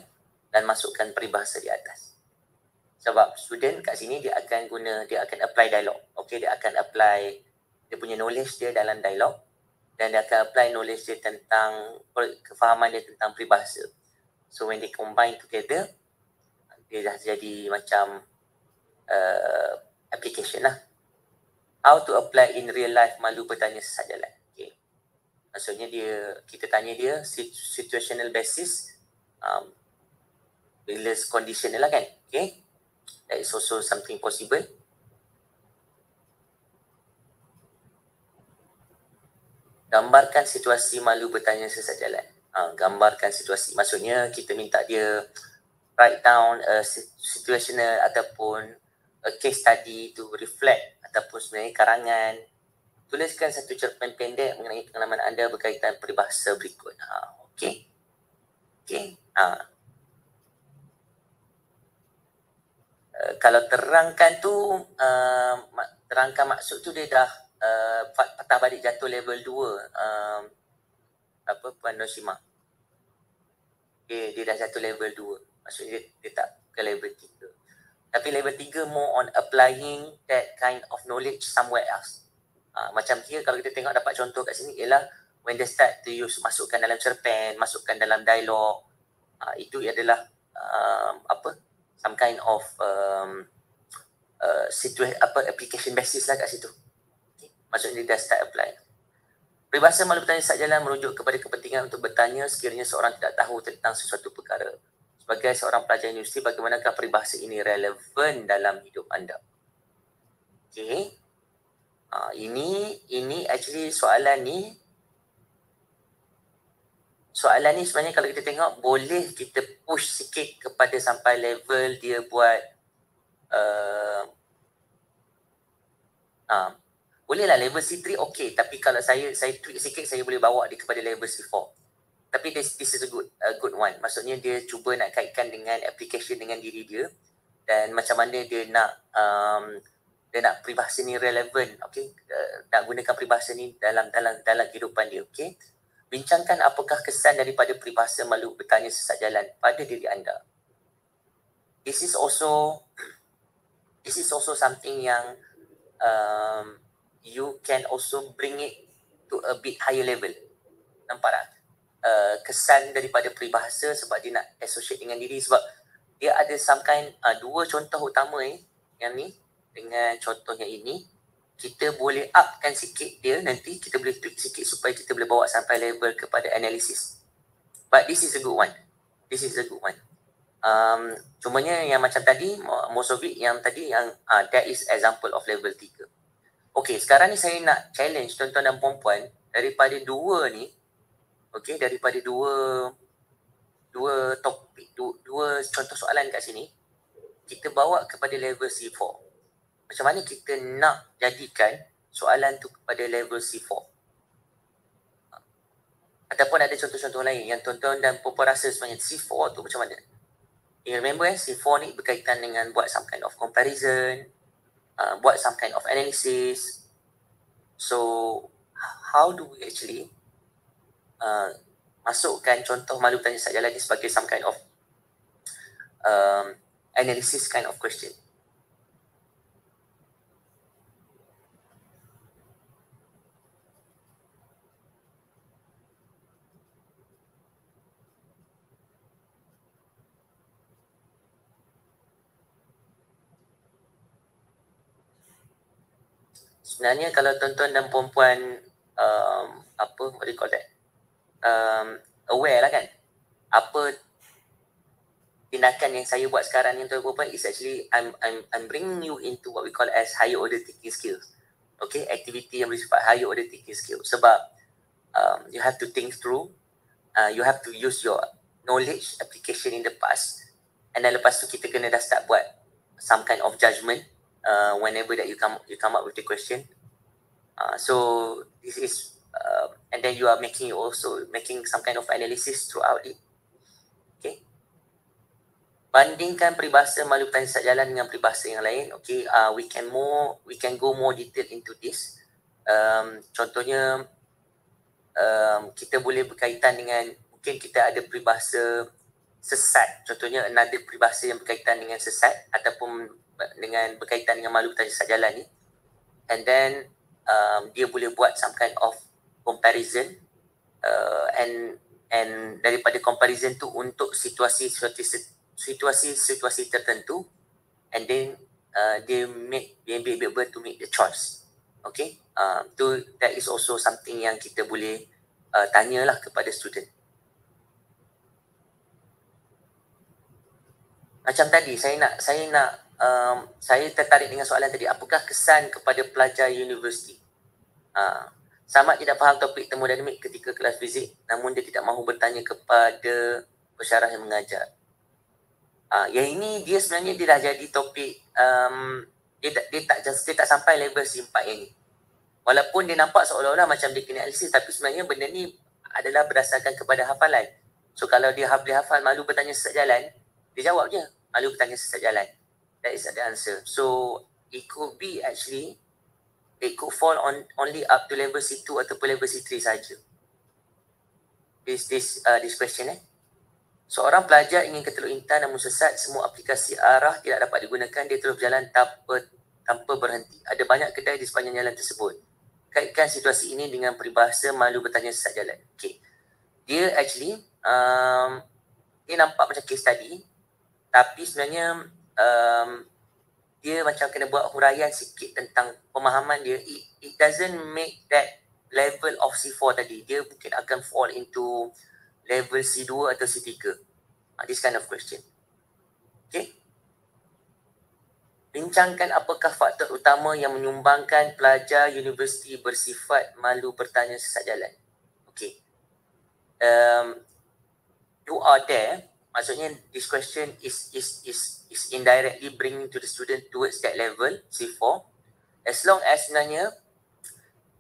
S1: dan masukkan peribahasa di atas. Sebab student kat sini dia akan guna, dia akan apply dialog. Okay, dia akan apply dia punya knowledge dia dalam dialog dan dia akan apply knowledge dia tentang kefahaman dia tentang peribahasa. So when they combine together, dia dah jadi macam uh, application lah. how to apply in real life malu bertanya sesat jalan. Okay. Maksudnya dia, kita tanya dia situational basis um, bila conditional lah kan. Okay. That is also something possible. Gambarkan situasi malu bertanya sesat jalan. Ha, gambarkan situasi. Maksudnya kita minta dia write down a situational ataupun a case study to reflect ataupun sebenarnya karangan. Tuliskan satu cerpen pendek mengenai pengalaman anda berkaitan peribahasa berikut. Ha, okay. Okay. Ha. Uh, kalau terangkan tu, uh, terangkan maksud tu dia dah uh, patah balik jatuh level 2 uh, apa Puan Noshima. Okay, dia dah jatuh level 2. Maksudnya dia, dia tak ke level 3. Tapi level 3 more on applying that kind of knowledge somewhere else. Uh, macam dia kalau kita tengok dapat contoh kat sini ialah when they start to use masukkan dalam cerpen, masukkan dalam dialog. Uh, itu adalah um, apa some kind of um, uh, situation apa application basis lah kat situ. Maksudnya dia dah start apply. Peribahasa malu bertanya saat jalan merujuk kepada kepentingan untuk bertanya sekiranya seorang tidak tahu tentang sesuatu perkara. Sebagai seorang pelajar universiti, bagaimanakah peribahasa ini relevan dalam hidup anda? Okay. Uh, ini ini actually soalan ni soalan ni sebenarnya kalau kita tengok boleh kita push sikit kepada sampai level dia buat uh, uh, boleh lah level C3 okay. Tapi kalau saya saya tweak sikit saya boleh bawa dia kepada level C4 tapi this, this is a good a good one. Maksudnya dia cuba nak kaitkan dengan application dengan diri dia. Dan macam mana dia nak um, dia nak peribahasa ni relevan okay? Uh, nak gunakan peribahasa ni dalam dalam dalam kehidupan dia okay? Bincangkan apakah kesan daripada peribahasa malu bertanya sesat jalan pada diri anda. This is also this is also something yang um, you can also bring it to a bit higher level. Nampak tak? Uh, kesan daripada peribahasa sebab dia nak associate dengan diri sebab dia ada some kind uh, dua contoh utama eh, yang ni dengan contohnya ini kita boleh upkan sikit dia nanti kita boleh tweak sikit supaya kita boleh bawa sampai level kepada analisis. But this is a good one. This is a good one. Um, cumanya yang macam tadi, most of it yang tadi yang uh, that is example of level 3. Okay, sekarang ni saya nak challenge tuan-tuan dan puan-puan daripada dua ni, okay, daripada dua dua topik, dua, dua contoh soalan kat sini, kita bawa kepada level C4 macam mana kita nak jadikan soalan tu kepada level C4 ataupun ada contoh-contoh lain yang tuan-tuan dan puan rasa sebenarnya C4 tu macam mana? You remember eh C4 ni berkaitan dengan buat some kind of comparison uh, buat some kind of analysis. So how do we actually uh, masukkan contoh malu tanya saja lagi sebagai some kind of um, analysis kind of question sebenarnya kalau tuan-tuan dan puan-puan um, apa what do you call that? Um, aware lah kan? Apa tindakan yang saya buat sekarang ni tuan puan is actually I'm I'm I'm bringing you into what we call as higher order thinking skills. Okay, activity yang bersifat higher order thinking skills. Sebab um, you have to think through, uh, you have to use your knowledge application in the past, and then lepas tu kita kena dah start buat some kind of judgement uh, whenever that you come you come up with the question. Uh, so this is uh, and then you are making also making some kind of analysis throughout it. Okay. Bandingkan peribahasa malu sat jalan dengan peribahasa yang lain. Okay, uh, we can more we can go more detail into this. Um, contohnya um, kita boleh berkaitan dengan mungkin kita ada peribahasa sesat. Contohnya another peribahasa yang berkaitan dengan sesat ataupun dengan berkaitan dengan malu tanya sat jalan ni. And then um, dia boleh buat some kind of comparison uh, and and daripada comparison tu untuk situasi situasi situasi situasi tertentu and then uh, dia make dia be able to make the choice. Okay, uh, tu that is also something yang kita boleh uh, tanyalah kepada student. Macam tadi saya nak saya nak um, saya tertarik dengan soalan tadi apakah kesan kepada pelajar universiti? Uh, sama tidak faham topik termodinamik ketika kelas fizik namun dia tidak mahu bertanya kepada pensyarah yang mengajar. Uh, yang ini dia sebenarnya dia dah jadi topik um, dia, tak, dia tak dia tak sampai level C4 yang ni. Walaupun dia nampak seolah-olah macam dia kena analisis tapi sebenarnya benda ni adalah berdasarkan kepada hafalan. So kalau dia boleh hafal malu bertanya sesat jalan, dia jawab je malu bertanya sesat jalan. That is the answer. So it could be actually it could fall on only up to level C2 ataupun level C3 saja. This this uh, this question eh. Seorang pelajar ingin ke Teluk Intan namun sesat semua aplikasi arah tidak dapat digunakan dia terus berjalan tanpa tanpa berhenti. Ada banyak kedai di sepanjang jalan tersebut kaitkan situasi ini dengan peribahasa malu bertanya sesat jalan. Okay. Dia actually, um, dia nampak macam case study tapi sebenarnya um, dia macam kena buat huraian sikit tentang pemahaman dia. It, it doesn't make that level of C4 tadi. Dia mungkin akan fall into level C2 atau C3. Uh, this kind of question. Okay bincangkan apakah faktor utama yang menyumbangkan pelajar universiti bersifat malu bertanya sesat jalan. Okay. Um, you are there, maksudnya this question is is is is indirectly bringing to the student towards that level, C4. As long as sebenarnya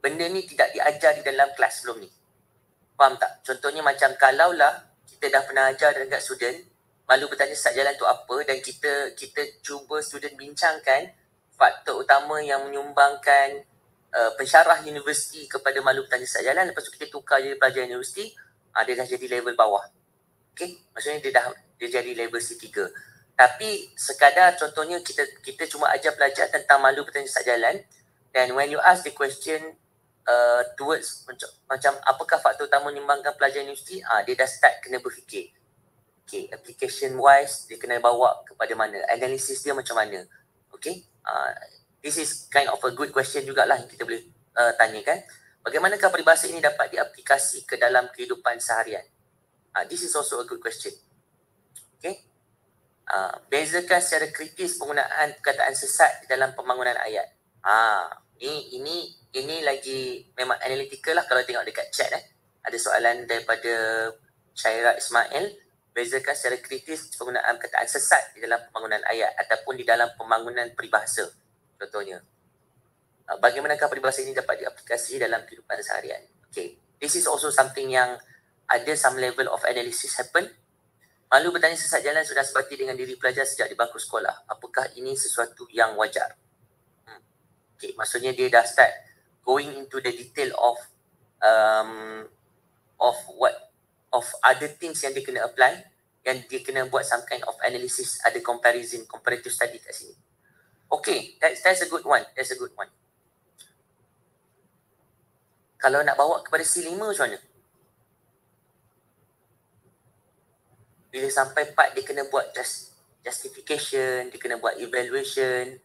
S1: benda ni tidak diajar di dalam kelas sebelum ni. Faham tak? Contohnya macam kalaulah kita dah pernah ajar dekat student, malu bertanya sesat jalan tu apa dan kita kita cuba student bincangkan faktor utama yang menyumbangkan uh, pensyarah universiti kepada malu bertanya sesat jalan lepas tu kita tukar jadi pelajar universiti uh, dia dah jadi level bawah okay maksudnya dia dah dia jadi level C3 tapi sekadar contohnya kita kita cuma ajar pelajar tentang malu bertanya sesat jalan dan when you ask the question uh, towards macam, macam apakah faktor utama menyumbangkan pelajar universiti ah uh, dia dah start kena berfikir Okay, application wise dia kena bawa kepada mana? Analisis dia macam mana? Okay, uh, this is kind of a good question jugalah yang kita boleh uh, tanyakan. Bagaimanakah peribahasa ini dapat diaplikasi ke dalam kehidupan seharian? Uh, this is also a good question. Okay, uh, bezakan secara kritis penggunaan perkataan sesat dalam pembangunan ayat. Ah, uh, ini ini ini lagi memang analytical lah kalau tengok dekat chat eh. Ada soalan daripada Syaira Ismail bezakan secara kritis penggunaan perkataan sesat di dalam pembangunan ayat ataupun di dalam pembangunan peribahasa contohnya uh, bagaimanakah peribahasa ini dapat diaplikasi dalam kehidupan seharian okay this is also something yang ada some level of analysis happen malu bertanya sesat jalan sudah sebati dengan diri pelajar sejak di bangku sekolah. Apakah ini sesuatu yang wajar? Hmm. okay maksudnya dia dah start going into the detail of um, of what of other things yang dia kena apply yang dia kena buat some kind of analysis ada comparison comparative study kat sini. Okay that's, that's a good one that's a good one. Kalau nak bawa kepada C5 macam mana bila sampai part dia kena buat just justification dia kena buat evaluation.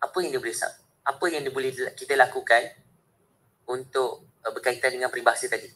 S1: Apa yang dia boleh apa yang dia boleh kita lakukan untuk uh, berkaitan dengan peribahasa tadi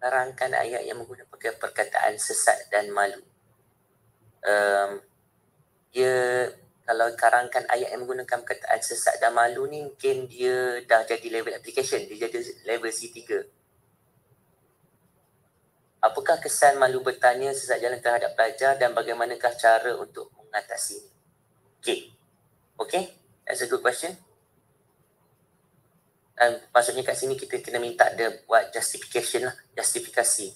S1: rangkaian ayat yang menggunakan perkataan sesat dan malu. Um, dia kalau karangkan ayat yang menggunakan perkataan sesat dan malu ni mungkin dia dah jadi level application, dia jadi level C3. Apakah kesan malu bertanya sesat jalan terhadap pelajar dan bagaimanakah cara untuk mengatasi? Okay. Okay, that's a good question dan maksudnya kat sini kita kena minta dia buat justification lah, justifikasi.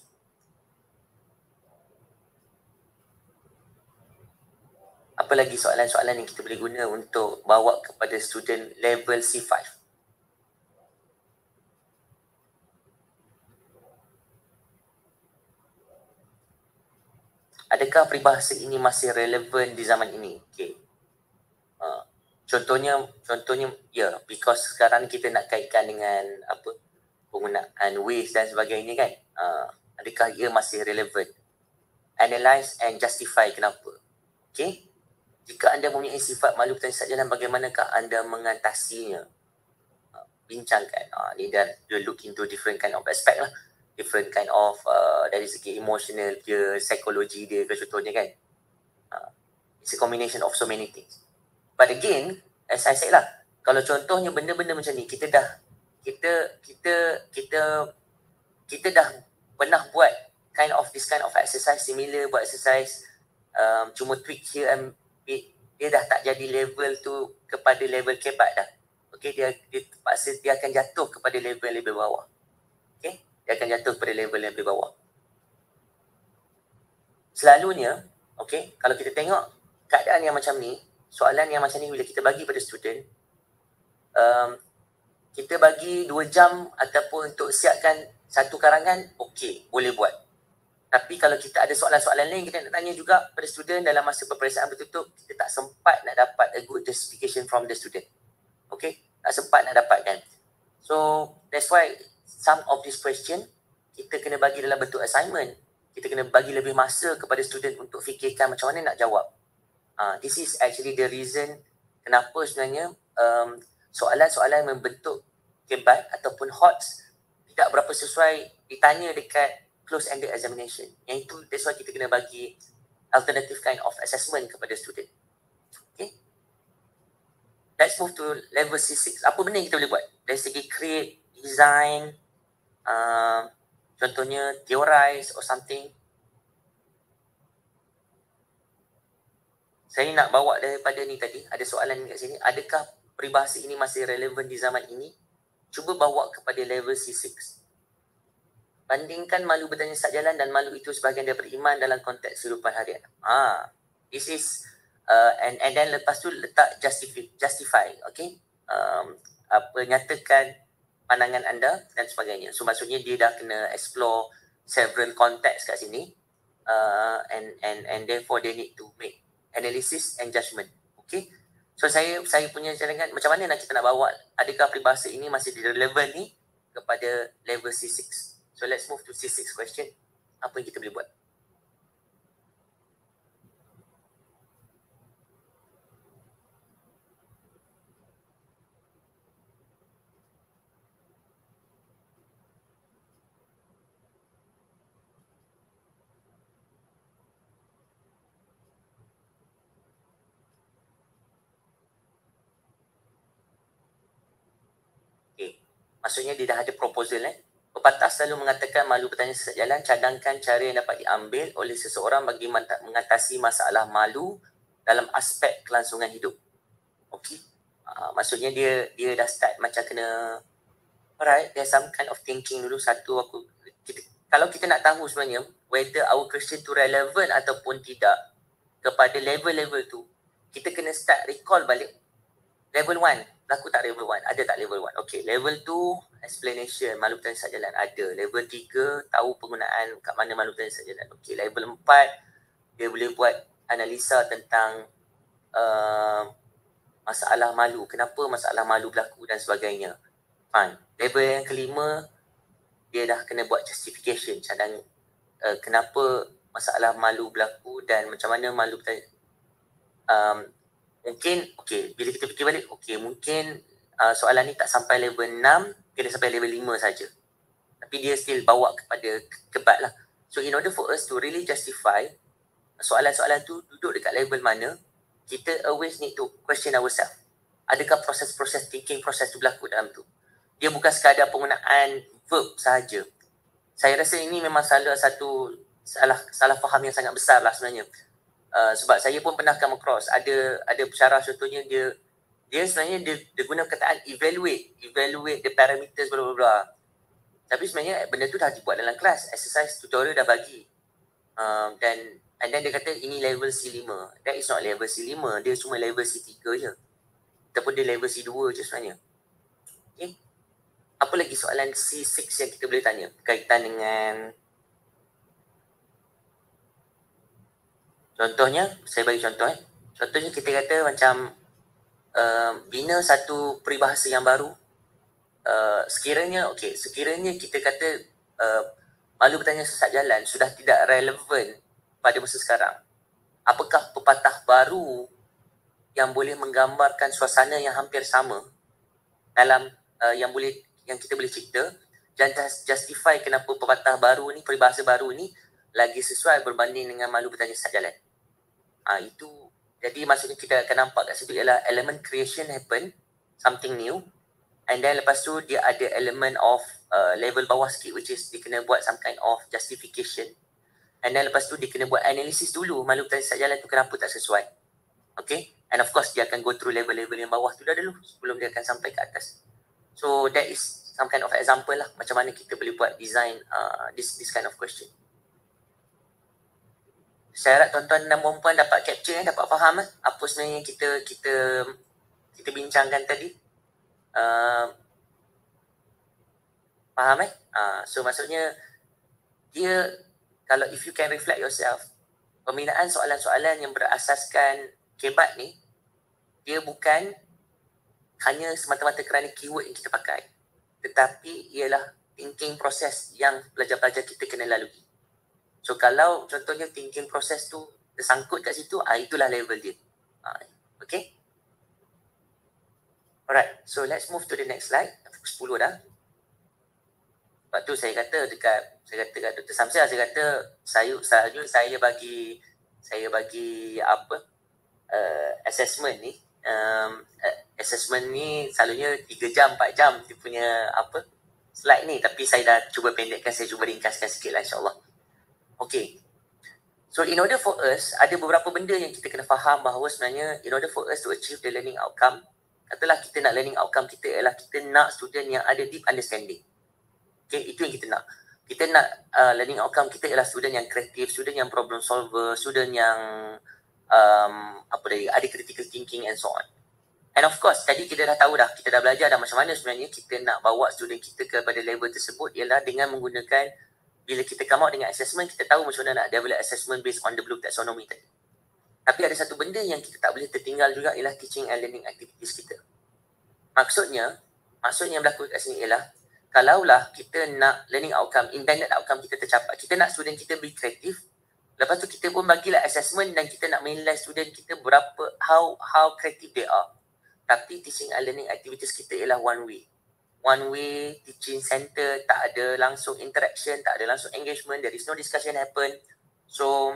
S1: Apa lagi soalan-soalan yang kita boleh guna untuk bawa kepada student level C5? Adakah peribahasa ini masih relevan di zaman ini? Okay. Uh. Ah, contohnya, contohnya, ya, yeah, because sekarang kita nak kaitkan dengan apa penggunaan ways dan sebagainya kan. Uh, adakah ia masih relevan? Analyze and justify kenapa. Okay. Jika anda mempunyai sifat malu bertanya saja dan bagaimanakah anda mengatasinya? Uh, bincangkan. Uh, ni dah look into different kind of aspect lah different kind of uh, dari segi emotional dia, psikologi dia ke contohnya kan. Uh, it's a combination of so many things. But again, as I said lah, kalau contohnya benda-benda macam ni, kita dah, kita, kita, kita, kita dah pernah buat kind of this kind of exercise, similar buat exercise, um, cuma tweak here and it, dia dah tak jadi level tu kepada level kebat dah. Okay, dia, dia terpaksa dia akan jatuh kepada level-level bawah dia akan jatuh pada level yang lebih bawah. Selalunya, okay, kalau kita tengok keadaan yang macam ni, soalan yang macam ni bila kita bagi pada student, um, kita bagi dua jam ataupun untuk siapkan satu karangan, okey, boleh buat. Tapi kalau kita ada soalan-soalan lain kita nak tanya juga pada student dalam masa peperiksaan bertutup, kita tak sempat nak dapat a good justification from the student. Okay, tak sempat nak dapatkan. So, that's why some of this question kita kena bagi dalam bentuk assignment. Kita kena bagi lebih masa kepada student untuk fikirkan macam mana nak jawab. Uh, this is actually the reason kenapa sebenarnya um, soalan-soalan membentuk kebat ataupun HOTS tidak berapa sesuai ditanya dekat close-ended examination. Yang itu, that's why kita kena bagi alternative kind of assessment kepada student. Okay. Let's move to level C6. Apa benda yang kita boleh buat? Dari segi create, design, uh, contohnya theorize or something saya nak bawa daripada ni tadi ada soalan kat sini. Adakah peribahasa ini masih relevan di zaman ini? Cuba bawa kepada level C6 bandingkan malu bertanya saat jalan dan malu itu sebahagian daripada iman dalam konteks kehidupan harian. Ah this is uh, and and then lepas tu letak justify justify okay? Um, apa nyatakan pandangan anda dan sebagainya. So maksudnya dia dah kena explore several context kat sini uh, and and and therefore they need to make analysis and judgement. Okay. So saya saya punya cadangan macam mana nak kita nak bawa adakah peribahasa ini masih relevan ni kepada level C6. So let's move to C6 question. Apa yang kita boleh buat? Maksudnya dia dah ada proposal eh. Pepatah selalu mengatakan malu bertanya sesat jalan, cadangkan cara yang dapat diambil oleh seseorang bagi mengatasi masalah malu dalam aspek kelangsungan hidup. Okey. Uh, maksudnya dia dia dah start macam kena alright, there's some kind of thinking dulu satu aku kita, kalau kita nak tahu sebenarnya whether our question tu relevant ataupun tidak kepada level-level tu, kita kena start recall balik level 1 Laku tak level 1? Ada tak level 1? Okay, level 2, explanation, malu bertanya saat jalan. Ada. Level 3, tahu penggunaan kat mana malu bertanya saat jalan. Okay, level 4, dia boleh buat analisa tentang uh, masalah malu. Kenapa masalah malu berlaku dan sebagainya. Fine. Level yang kelima, dia dah kena buat justification. Cadang uh, kenapa masalah malu berlaku dan macam mana malu bertanya um, mungkin okey bila kita fikir balik okey mungkin uh, soalan ni tak sampai level 6 kena sampai level 5 saja. Tapi dia still bawa kepada kebat lah. So in order for us to really justify soalan-soalan tu duduk dekat level mana kita always need to question ourselves. Adakah proses-proses thinking proses tu berlaku dalam tu? Dia bukan sekadar penggunaan verb sahaja. Saya rasa ini memang salah satu salah salah faham yang sangat besar lah sebenarnya Uh, sebab saya pun pernah come across. Ada ada cara contohnya dia dia sebenarnya dia, dia guna perkataan evaluate evaluate the parameters bla bla bla. Tapi sebenarnya benda tu dah dibuat dalam kelas. Exercise tutorial dah bagi. Um, dan and then dia kata ini level C5 that is not level C5 dia cuma level C3 je. Ataupun dia level C2 je sebenarnya. Okay. apa lagi soalan C6 yang kita boleh tanya? Berkaitan dengan Contohnya, saya bagi contoh eh. Contohnya kita kata macam uh, bina satu peribahasa yang baru. Uh, sekiranya, okey, sekiranya kita kata uh, malu bertanya sesat jalan sudah tidak relevan pada masa sekarang. Apakah pepatah baru yang boleh menggambarkan suasana yang hampir sama dalam uh, yang boleh yang kita boleh cerita dan justify kenapa pepatah baru ni, peribahasa baru ni lagi sesuai berbanding dengan malu bertanya sesat jalan. Ah uh, itu jadi maksudnya kita akan nampak kat situ ialah element creation happen, something new. And then lepas tu dia ada element of uh, level bawah sikit which is dia kena buat some kind of justification. And then lepas tu dia kena buat analysis dulu malu tadi saat jalan tu kenapa tak sesuai. Okay. And of course dia akan go through level-level yang bawah tu dah dulu sebelum dia akan sampai ke atas. So that is some kind of example lah macam mana kita boleh buat design uh, this this kind of question saya harap tuan-tuan dan puan dapat capture eh, dapat faham eh, apa sebenarnya kita kita kita bincangkan tadi. Uh, faham eh? Uh, so maksudnya dia kalau if you can reflect yourself, pembinaan soalan-soalan yang berasaskan kebat ni dia bukan hanya semata-mata kerana keyword yang kita pakai tetapi ialah thinking proses yang pelajar-pelajar kita kena lalui. So kalau contohnya thinking proses tu tersangkut kat situ, ah itulah level dia. Ah, okay. Alright, so let's move to the next slide. 10 dah. Sebab tu saya kata dekat, saya kata kat Dr. Samsia, saya kata saya, saya, saya bagi saya bagi apa uh, assessment ni um, uh, assessment ni selalunya 3 jam, 4 jam dia punya apa slide ni tapi saya dah cuba pendekkan, saya cuba ringkaskan sikit lah insyaAllah. Okay. So in order for us, ada beberapa benda yang kita kena faham bahawa sebenarnya in order for us to achieve the learning outcome, katalah kita nak learning outcome kita ialah kita nak student yang ada deep understanding. Okay, itu yang kita nak. Kita nak uh, learning outcome kita ialah student yang kreatif, student yang problem solver, student yang um, apa dia, ada critical thinking and so on. And of course, tadi kita dah tahu dah, kita dah belajar dah macam mana sebenarnya kita nak bawa student kita kepada level tersebut ialah dengan menggunakan bila kita come out dengan assessment, kita tahu macam mana nak develop assessment based on the blue taxonomy tadi. Tapi ada satu benda yang kita tak boleh tertinggal juga ialah teaching and learning activities kita. Maksudnya, maksudnya yang berlaku kat sini ialah kalaulah kita nak learning outcome, intended outcome kita tercapai, kita nak student kita be kreatif, lepas tu kita pun bagilah assessment dan kita nak menilai student kita berapa, how how creative they are. Tapi teaching and learning activities kita ialah one way one way teaching center tak ada langsung interaction tak ada langsung engagement there is no discussion happen. So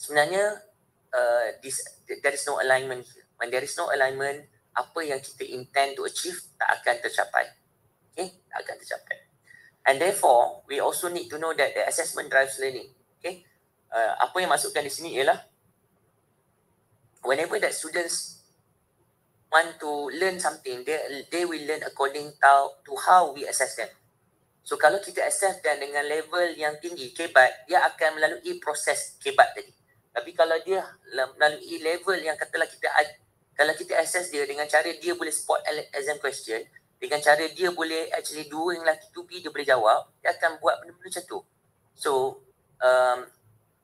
S1: sebenarnya uh, this, there is no alignment here. When there is no alignment apa yang kita intend to achieve tak akan tercapai. Okay? Tak akan tercapai. And therefore we also need to know that the assessment drives learning. Okay? Uh, apa yang masukkan di sini ialah whenever that students want to learn something, they they will learn according to, how we assess them. So kalau kita assess them dengan level yang tinggi, kebat, dia akan melalui proses kebat tadi. Tapi kalau dia melalui level yang katalah kita kalau kita assess dia dengan cara dia boleh spot exam question, dengan cara dia boleh actually doing lah to be, dia boleh jawab, dia akan buat benda-benda macam tu. So, um,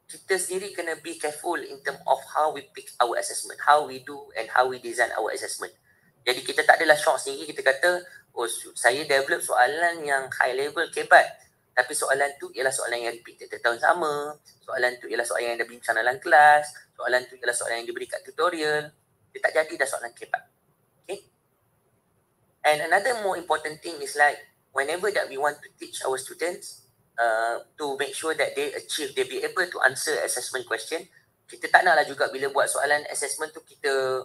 S1: kita sendiri kena be careful in term of how we pick our assessment, how we do and how we design our assessment. Jadi kita tak adalah shock sendiri, kita kata, oh saya develop soalan yang high level kebat. Tapi soalan tu ialah soalan yang repeat repeated tahun sama. Soalan tu ialah soalan yang dah bincang dalam kelas. Soalan tu ialah soalan yang diberi kat tutorial. Dia tak jadi dah soalan kebat. Okay. And another more important thing is like, whenever that we want to teach our students, uh, to make sure that they achieve, they be able to answer assessment question. Kita tak naklah juga bila buat soalan assessment tu kita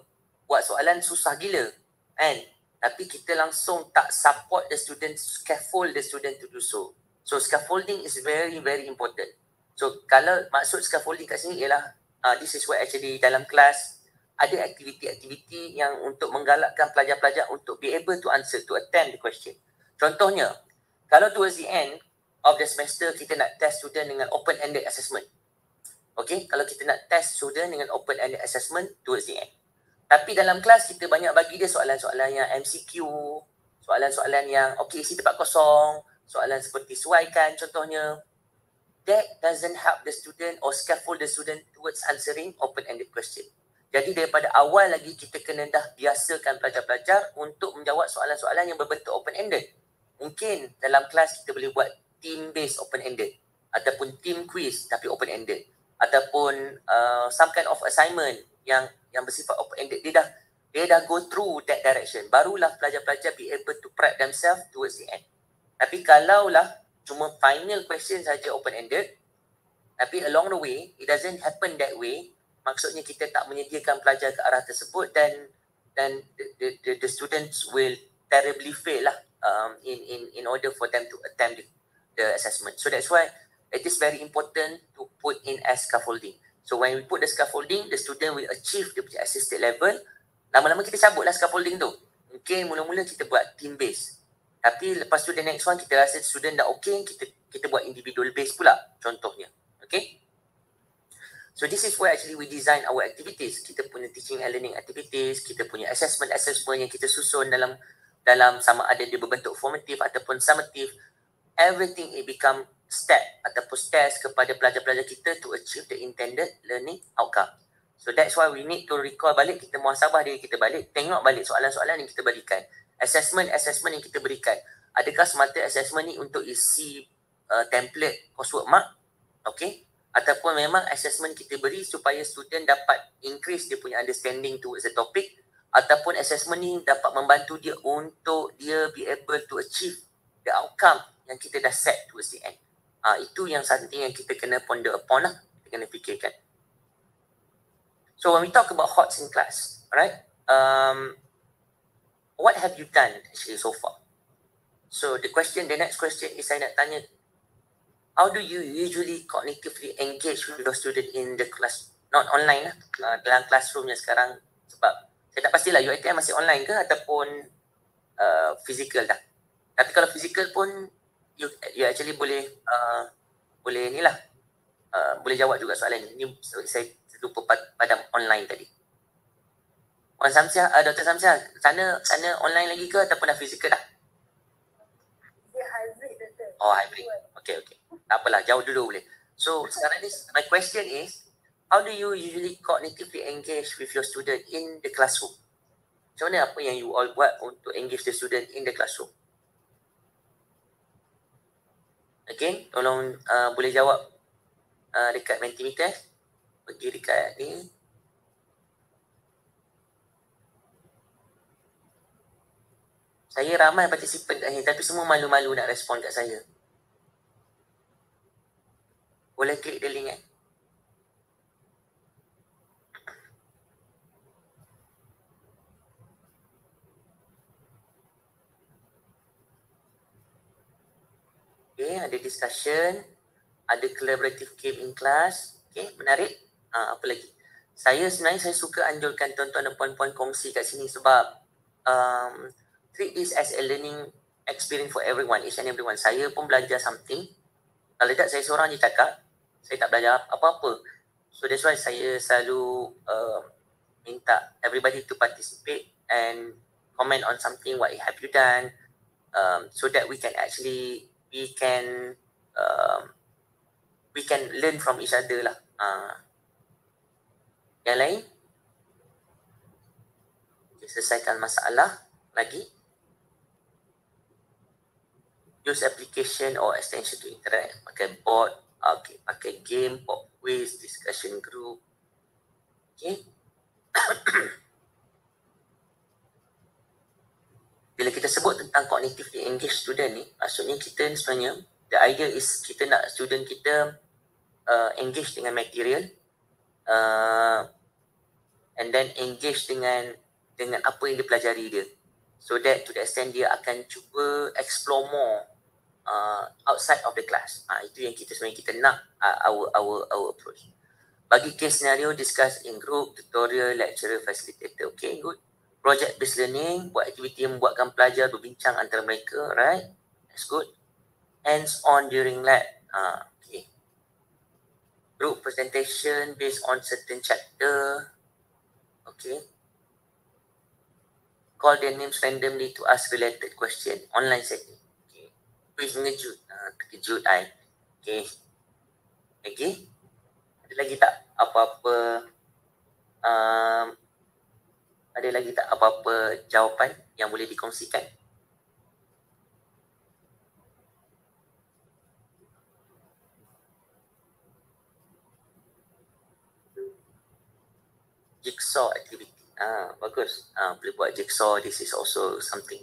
S1: buat soalan susah gila. Kan? Tapi kita langsung tak support the student, scaffold the student to do so. So scaffolding is very very important. So kalau maksud scaffolding kat sini ialah uh, this is where actually dalam kelas ada aktiviti-aktiviti yang untuk menggalakkan pelajar-pelajar untuk be able to answer, to attempt the question. Contohnya, kalau towards the end, of the semester kita nak test student dengan open ended assessment. Okay, kalau kita nak test student dengan open ended assessment towards the end. Tapi dalam kelas kita banyak bagi dia soalan-soalan yang MCQ, soalan-soalan yang okay isi tempat kosong, soalan seperti suaikan contohnya. that doesn't help the student or scaffold the student towards answering open-ended question. Jadi daripada awal lagi kita kena dah biasakan pelajar-pelajar untuk menjawab soalan-soalan yang berbentuk open-ended. Mungkin dalam kelas kita boleh buat team-based open-ended ataupun team quiz tapi open-ended ataupun uh, some kind of assignment yang yang bersifat open-ended. Dia dah dia dah go through that direction. Barulah pelajar-pelajar be able to prep themselves towards the end. Tapi kalaulah cuma final question saja open-ended, tapi along the way, it doesn't happen that way, maksudnya kita tak menyediakan pelajar ke arah tersebut dan dan the, the, the students will terribly fail lah um, in, in, in order for them to attempt the, the assessment. So that's why it is very important to put in as scaffolding. So when we put the scaffolding, the student will achieve the assisted level lama-lama kita cabutlah scaffolding tu. Mungkin mula-mula kita buat team base. Tapi lepas tu the next one kita rasa student dah okay, kita kita buat individual base pula contohnya. Okay? So this is where actually we design our activities. Kita punya teaching and learning activities, kita punya assessment-assessment yang kita susun dalam dalam sama ada dia berbentuk formative ataupun summative. Everything it become step ataupun steps kepada pelajar-pelajar kita to achieve the intended learning outcome. So that's why we need to recall balik kita muhasabah diri kita balik, tengok balik soalan-soalan yang kita berikan. Assessment-assessment yang kita berikan. Adakah semata assessment ni untuk isi uh, template coursework mark? Okay. Ataupun memang assessment kita beri supaya student dapat increase dia punya understanding towards the topic ataupun assessment ni dapat membantu dia untuk dia be able to achieve the outcome yang kita dah set towards the end. Uh, itu yang something yang kita kena ponder upon lah. Kita kena fikirkan. So when we talk about HOTS in class, right? Um, what have you done actually so far? So the question, the next question is saya nak tanya, how do you usually cognitively engage with your student in the class? Not online lah, uh, dalam classroomnya sekarang sebab saya tak pastilah UITM masih online ke ataupun uh, physical dah. Tapi kalau physical pun you, you actually boleh uh, boleh ni lah uh, boleh jawab juga soalan ni. Ni saya lupa pada online tadi. Wan Samsia, uh, Dr. Samsia, sana sana online lagi ke ataupun dah fizikal dah?
S2: Dia hybrid, Dr.
S1: Oh, hybrid. Okay, okay. Tak apalah, jauh dulu boleh. So, sekarang ni, my question is, how do you usually cognitively engage with your student in the classroom? Macam mana apa yang you all buat untuk engage the student in the classroom? Okay, tolong uh, boleh jawab uh, dekat Mentimeter pergi dekat ni Saya ramai partisipan kat sini tapi semua malu-malu nak respon kat saya. Boleh klik the link eh? Okay, ada discussion, ada collaborative game in class. Okay, menarik. Uh, apa lagi? Saya sebenarnya saya suka anjurkan tuan-tuan dan puan-puan kongsi kat sini sebab um, treat this as a learning experience for everyone, each and everyone. Saya pun belajar something. Kalau tidak saya seorang je cakap, saya tak belajar apa-apa. So that's why saya selalu uh, minta everybody to participate and comment on something what have you done um, so that we can actually we can um, we can learn from each other lah. Uh, yang lain? Okay, selesaikan masalah lagi. Use application or extension to interact. Pakai board, okay. pakai game, pop quiz, discussion group. Okay. (coughs) Bila kita sebut tentang cognitively engaged student ni, maksudnya kita ni sebenarnya, the idea is kita nak student kita uh, engage dengan material, uh, and then engage dengan dengan apa yang dipelajari dia. So that to the extent dia akan cuba explore more uh, outside of the class. Uh, itu yang kita sebenarnya kita nak uh, our our our approach. Bagi case scenario discuss in group tutorial lecturer facilitator. Okay good project based learning buat aktiviti yang membuatkan pelajar berbincang antara mereka right that's good hands on during lab uh, group presentation based on certain chapter. Okay. Call their names randomly to ask related question. Online setting. Okay. Quiz mengejut. Uh, terkejut I. Okay. Okay. Ada lagi tak apa-apa um, ada lagi tak apa-apa jawapan yang boleh dikongsikan? Jigsaw activity. Ah, bagus. Ah, boleh buat jigsaw. This is also something.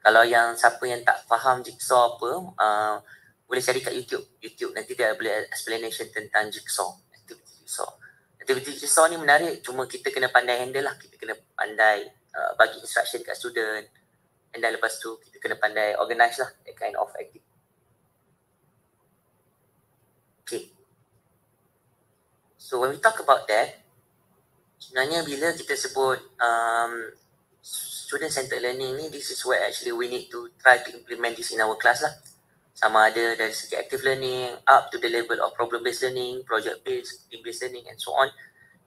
S1: Kalau yang siapa yang tak faham jigsaw apa, uh, boleh cari kat YouTube. YouTube nanti dia boleh explanation tentang jigsaw. Activity jigsaw. Activity jigsaw ni menarik. Cuma kita kena pandai handle lah. Kita kena pandai uh, bagi instruction kat student. And then lepas tu kita kena pandai organize lah that kind of activity. Okay. So when we talk about that, sebenarnya bila kita sebut um, student centered learning ni this is where actually we need to try to implement this in our class lah sama ada dari segi active learning up to the level of problem based learning project based team based learning and so on.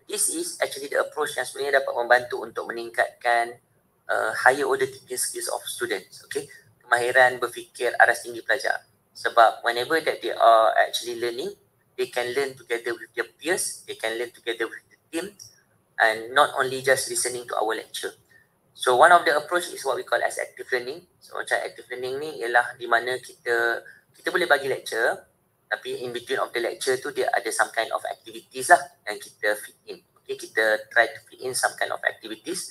S1: This is actually the approach yang sebenarnya dapat membantu untuk meningkatkan uh, higher order thinking skills of students okay? Kemahiran berfikir aras tinggi pelajar. Sebab whenever that they are actually learning they can learn together with their peers they can learn together with the team and not only just listening to our lecture. So one of the approach is what we call as active learning. So macam active learning ni ialah di mana kita kita boleh bagi lecture tapi in between of the lecture tu dia ada some kind of activities lah yang kita fit in. Okay, kita try to fit in some kind of activities.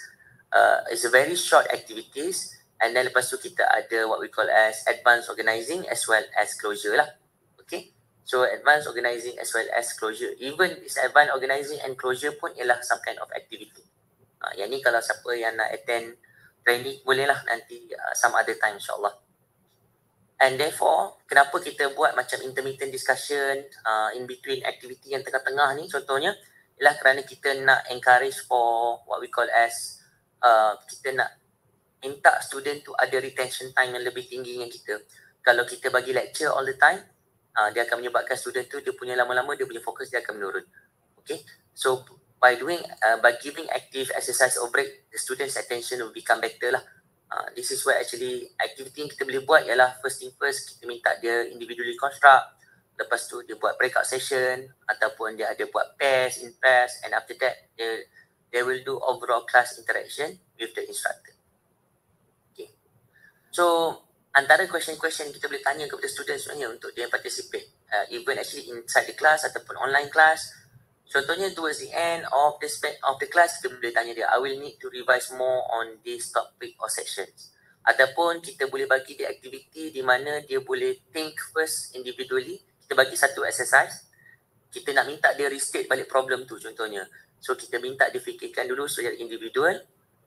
S1: Uh, it's a very short activities and then lepas tu kita ada what we call as advanced organizing as well as closure lah. Okay. So advanced organizing as well as closure. Even this advanced organizing and closure pun ialah some kind of activity. Uh, yang ni kalau siapa yang nak attend training bolehlah nanti uh, some other time insyaAllah. And therefore, kenapa kita buat macam intermittent discussion uh, in between activity yang tengah-tengah ni contohnya ialah kerana kita nak encourage for what we call as uh, kita nak minta student tu ada retention time yang lebih tinggi dengan kita. Kalau kita bagi lecture all the time, uh, dia akan menyebabkan student tu dia punya lama-lama dia punya fokus dia akan menurun. Okay. So by doing uh, by giving active exercise or break the students attention will become better lah. Uh, this is where actually activity yang kita boleh buat ialah first thing first kita minta dia individually construct lepas tu dia buat breakout session ataupun dia ada buat pairs in pairs and after that they they will do overall class interaction with the instructor. Okay. So antara question-question kita boleh tanya kepada student sebenarnya untuk dia participate uh, even actually inside the class ataupun online class contohnya towards the end of the spec of the class kita boleh tanya dia I will need to revise more on this topic or sections. Ataupun kita boleh bagi dia activity di mana dia boleh think first individually. Kita bagi satu exercise. Kita nak minta dia restate balik problem tu contohnya. So kita minta dia fikirkan dulu secara individual.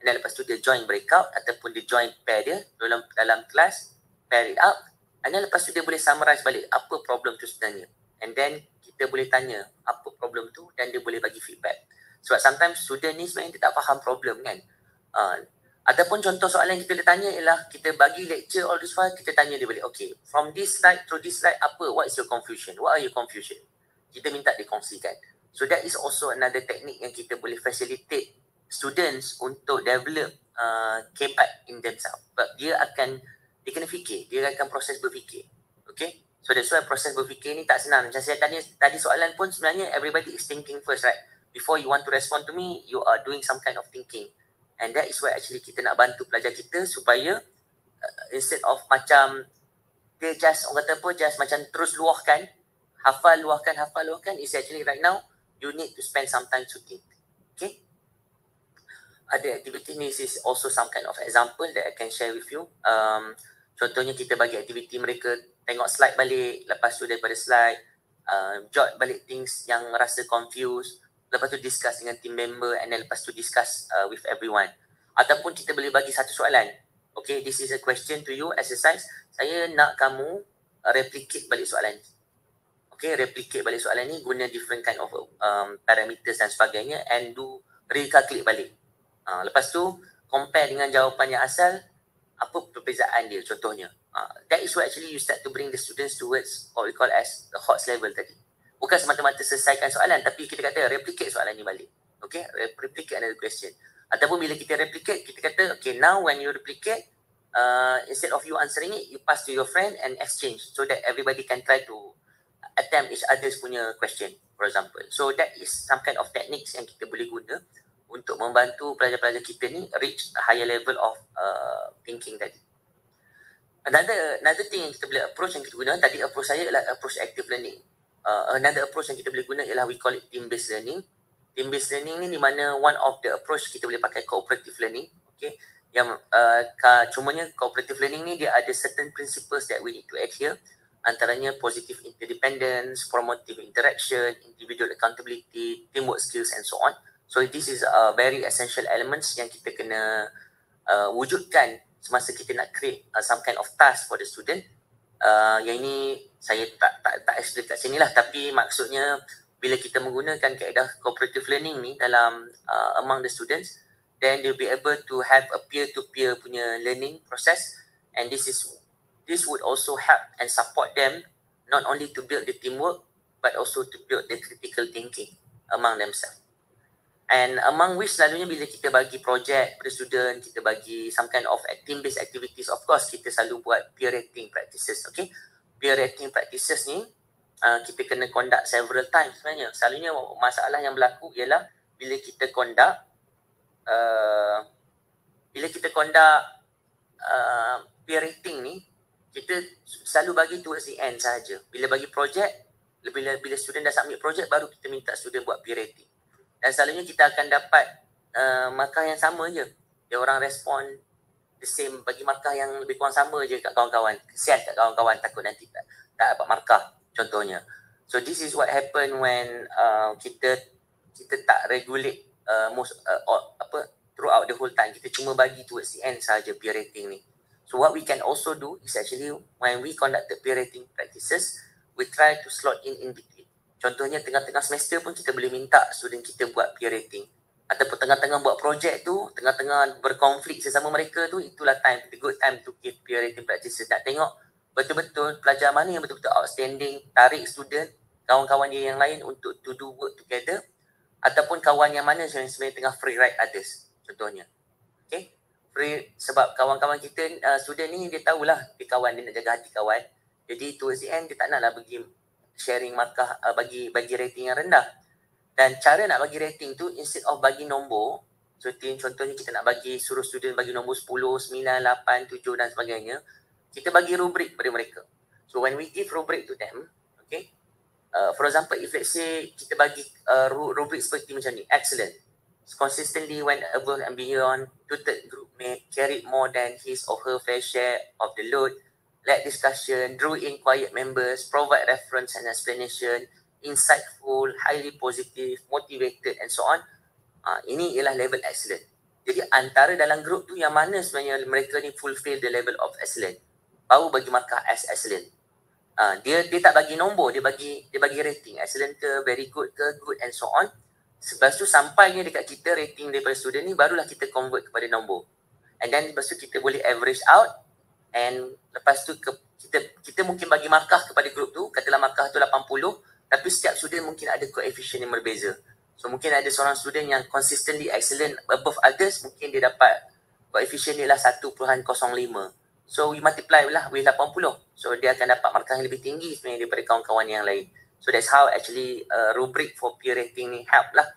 S1: Dan lepas tu dia join breakout ataupun dia join pair dia dalam dalam kelas pair it up. Then lepas tu dia boleh summarize balik apa problem tu sebenarnya. And then kita boleh tanya apa problem tu dan dia boleh bagi feedback sebab sometimes student ni sebenarnya dia tak faham problem kan uh, ataupun contoh soalan yang kita boleh tanya ialah kita bagi lecture all this while kita tanya dia balik okay from this slide to this slide apa what is your confusion what are your confusion kita minta dia kongsikan so that is also another technique yang kita boleh facilitate students untuk develop uh, kebat in themselves. But dia akan, dia kena fikir, dia akan proses berfikir. Okay? So that's why proses berfikir ni tak senang. Macam saya tanya tadi soalan pun sebenarnya everybody is thinking first, right? Before you want to respond to me, you are doing some kind of thinking. And that is why actually kita nak bantu pelajar kita supaya uh, instead of macam dia just, orang kata apa, just macam terus luahkan, hafal luahkan, hafal luahkan, is actually right now, you need to spend some time to think. Okay? ada aktiviti ni is also some kind of example that I can share with you. Um, contohnya kita bagi aktiviti mereka tengok slide balik, lepas tu daripada slide, uh, jot balik things yang rasa confused, lepas tu discuss dengan team member and then lepas tu discuss uh, with everyone. Ataupun kita boleh bagi satu soalan. Okay, this is a question to you, exercise. Saya nak kamu replicate balik soalan. Okay, replicate balik soalan ni guna different kind of um, parameters dan sebagainya and do recalculate balik. Uh, lepas tu compare dengan jawapan yang asal apa perbezaan dia contohnya. Uh, that is what actually you start to bring the students towards what we call as the HOTS level tadi. Bukan semata-mata selesaikan soalan tapi kita kata replicate soalan ni balik. Okay, replicate another question. Ataupun bila kita replicate, kita kata okay now when you replicate uh, instead of you answering it, you pass to your friend and exchange so that everybody can try to attempt each other's punya question for example. So that is some kind of techniques yang kita boleh guna untuk membantu pelajar-pelajar kita ni reach a higher level of uh, thinking tadi. Another another thing yang kita boleh approach yang kita guna tadi approach saya adalah approach active learning. Uh, another approach yang kita boleh guna ialah we call it team based learning. Team based learning ni di mana one of the approach kita boleh pakai cooperative learning. Okay. Yang uh, cumanya cooperative learning ni dia ada certain principles that we need to adhere antaranya positive interdependence, promotive interaction, individual accountability, teamwork skills and so on. So this is a very essential elements yang kita kena uh, wujudkan semasa kita nak create uh, some kind of task for the student. Uh, yang ini saya tak tak tak explain kat sini lah tapi maksudnya bila kita menggunakan kaedah cooperative learning ni dalam uh, among the students then they'll be able to have a peer to peer punya learning process and this is this would also help and support them not only to build the teamwork but also to build the critical thinking among themselves And among which selalunya bila kita bagi projek pada student, kita bagi some kind of team-based activities, of course kita selalu buat peer rating practices, okay? Peer rating practices ni uh, kita kena conduct several times sebenarnya. Selalunya masalah yang berlaku ialah bila kita conduct, uh, bila kita conduct uh, peer rating ni, kita selalu bagi towards the end saja. Bila bagi projek, bila, bila student dah submit projek, baru kita minta student buat peer rating dan selalunya kita akan dapat uh, markah yang sama je. Dia orang respon the same bagi markah yang lebih kurang sama je kat kawan-kawan. Kesian kat kawan-kawan takut nanti tak, tak dapat markah contohnya. So this is what happen when uh, kita kita tak regulate uh, most uh, or, apa throughout the whole time. Kita cuma bagi towards the end saja peer rating ni. So what we can also do is actually when we conduct the peer rating practices, we try to slot in in between Contohnya tengah-tengah semester pun kita boleh minta student kita buat peer rating. Ataupun tengah-tengah buat projek tu, tengah-tengah berkonflik sesama mereka tu, itulah time, the good time to give peer rating practices. Nak tengok betul-betul pelajar mana yang betul-betul outstanding, tarik student, kawan-kawan dia yang lain untuk to do work together. Ataupun kawan yang mana yang sebenarnya tengah free ride others. Contohnya. Okay. Free, sebab kawan-kawan kita, uh, student ni dia tahulah dia kawan, dia nak jaga hati kawan. Jadi towards the end dia tak naklah pergi sharing markah uh, bagi bagi rating yang rendah. Dan cara nak bagi rating tu instead of bagi nombor, seperti contohnya kita nak bagi suruh student bagi nombor 10, 9, 8, 7 dan sebagainya, kita bagi rubrik pada mereka. So when we give rubric to them, okay, uh, for example, if let's say kita bagi uh, rubrik seperti macam ni, excellent, consistently went above and beyond, tutored group mate, carried more than his or her fair share of the load, led discussion, drew in quiet members, provide reference and explanation, insightful, highly positive, motivated and so on. Uh, ini ialah level excellent. Jadi antara dalam grup tu yang mana sebenarnya mereka ni fulfill the level of excellent. Baru bagi markah as excellent. Uh, dia dia tak bagi nombor, dia bagi dia bagi rating. Excellent ke, very good ke, good and so on. Lepas tu sampainya dekat kita rating daripada student ni barulah kita convert kepada nombor. And then lepas tu kita boleh average out and lepas tu ke, kita kita mungkin bagi markah kepada grup tu katalah markah tu 80 tapi setiap student mungkin ada coefficient yang berbeza. So mungkin ada seorang student yang consistently excellent above others mungkin dia dapat coefficient dia lah 1.05 so we multiply lah with 80 so dia akan dapat markah yang lebih tinggi sebenarnya daripada kawan-kawan yang lain. So that's how actually uh, rubric for peer rating ni help lah.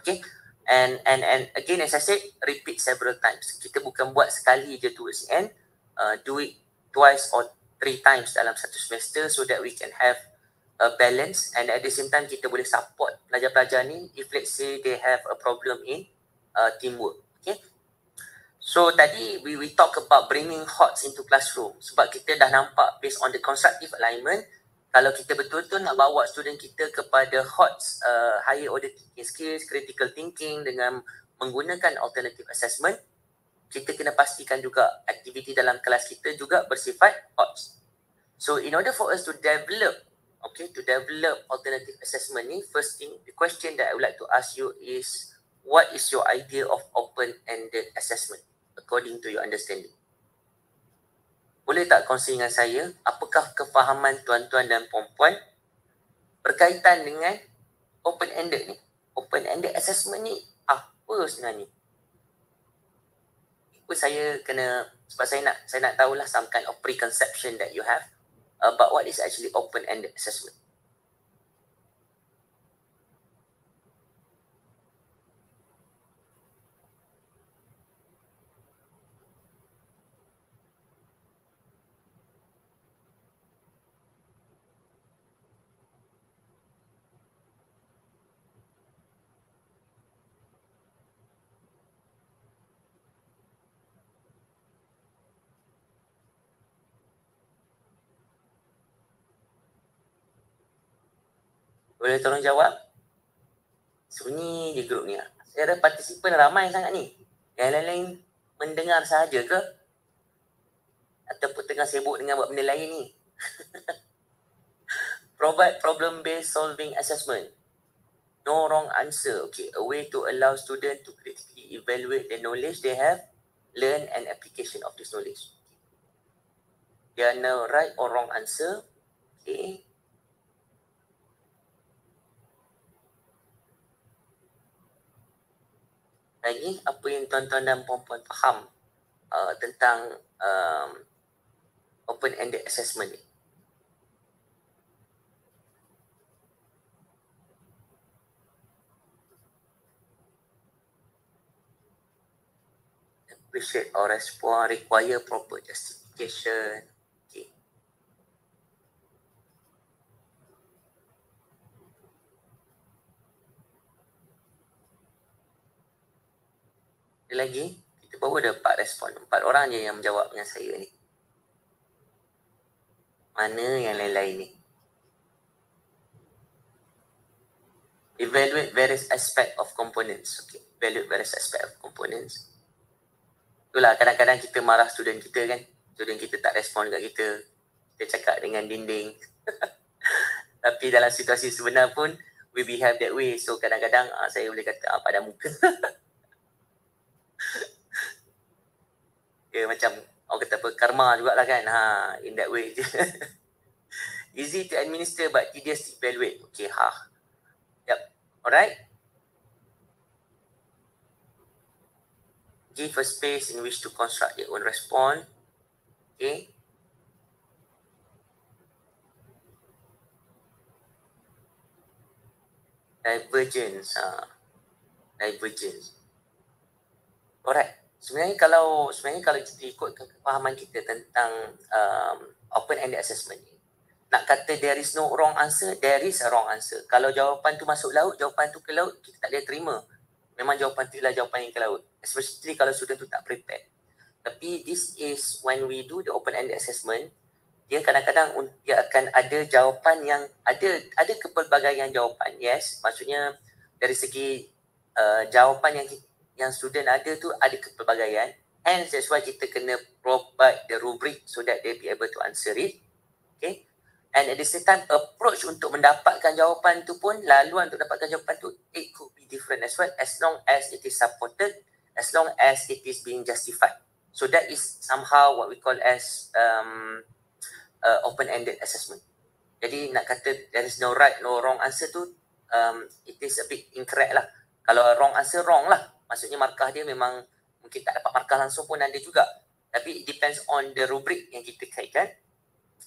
S1: Okay? And and and again as I said repeat several times. Kita bukan buat sekali je towards the end uh, do it twice or three times dalam satu semester so that we can have a balance and at the same time kita boleh support pelajar-pelajar ni if let's say they have a problem in uh, teamwork. Okay. So tadi we we talk about bringing HOTS into classroom sebab kita dah nampak based on the constructive alignment kalau kita betul-betul nak bawa student kita kepada HOTS uh, higher order thinking skills, critical thinking dengan menggunakan alternative assessment kita kena pastikan juga aktiviti dalam kelas kita juga bersifat OTS. So in order for us to develop, okay, to develop alternative assessment ni, first thing, the question that I would like to ask you is, what is your idea of open-ended assessment according to your understanding? Boleh tak kongsi dengan saya, apakah kefahaman tuan-tuan dan puan-puan berkaitan dengan open-ended ni? Open-ended assessment ni apa sebenarnya? Apa saya kena sebab saya nak saya nak tahulah some kind of preconception that you have about what is actually open ended assessment. Boleh tolong jawab? Sunyi je grup ni. Saya ada partisipan ramai sangat ni. Yang lain-lain mendengar sahaja ke? Ataupun tengah sibuk dengan buat benda lain ni? (laughs) Provide problem-based solving assessment. No wrong answer. Okay, a way to allow student to critically evaluate the knowledge they have learned and application of this knowledge. There are no right or wrong answer. Okay. Lagi apa yang tuan-tuan dan puan-puan faham uh, tentang um, open-ended assessment ni? Appreciate or respond require proper justification. Ada lagi? Kita baru ada empat respon. Empat orang je yang menjawab dengan saya ni. Mana yang lain-lain ni? Evaluate various aspect of components. Okay. Evaluate various aspect of components. Itulah kadang-kadang kita marah student kita kan. Student kita tak respon dekat kita. Kita cakap dengan dinding. (laughs) Tapi dalam situasi sebenar pun, we behave that way. So kadang-kadang uh, saya boleh kata uh, pada muka. (laughs) dia macam orang kata apa karma jugalah kan. Ha in that way je. (laughs) Easy to administer but tedious to evaluate. Okay ha. Yep alright. Give a space in which to construct your own response. Okay. Divergence ha. Divergence. Alright sebenarnya kalau sebenarnya kalau kita ikut kefahaman kita tentang um, open ended assessment ni nak kata there is no wrong answer there is a wrong answer. Kalau jawapan tu masuk laut jawapan tu ke laut kita tak boleh terima. Memang jawapan tu adalah jawapan yang ke laut especially kalau student tu tak prepare tapi this is when we do the open ended assessment dia kadang-kadang dia akan ada jawapan yang ada ada kepelbagaian jawapan yes. Maksudnya dari segi uh, jawapan yang kita yang student ada tu ada kepelbagaian and that's why kita kena provide the rubric so that they be able to answer it. Okay? And at the same time approach untuk mendapatkan jawapan tu pun laluan untuk dapatkan jawapan tu it could be different as well as long as it is supported as long as it is being justified. So that is somehow what we call as um, uh, open-ended assessment. Jadi nak kata there is no right no wrong answer tu um, it is a bit incorrect lah. Kalau wrong answer wrong lah maksudnya markah dia memang mungkin tak dapat markah langsung pun ada juga. Tapi it depends on the rubric yang kita kaitkan.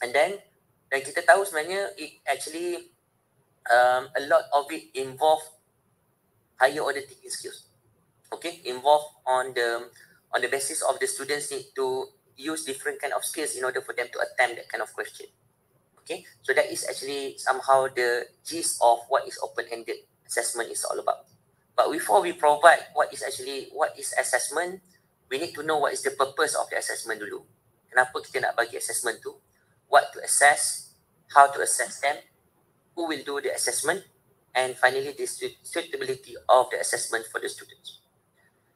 S1: And then dan kita tahu sebenarnya it actually um, a lot of it involve higher order thinking skills. Okay? Involve on the on the basis of the students need to use different kind of skills in order for them to attempt that kind of question. Okay? So that is actually somehow the gist of what is open-ended assessment is all about But before we provide what is actually what is assessment, we need to know what is the purpose of the assessment dulu. Kenapa kita nak bagi assessment tu? What to assess? How to assess them? Who will do the assessment? And finally, the suitability of the assessment for the students.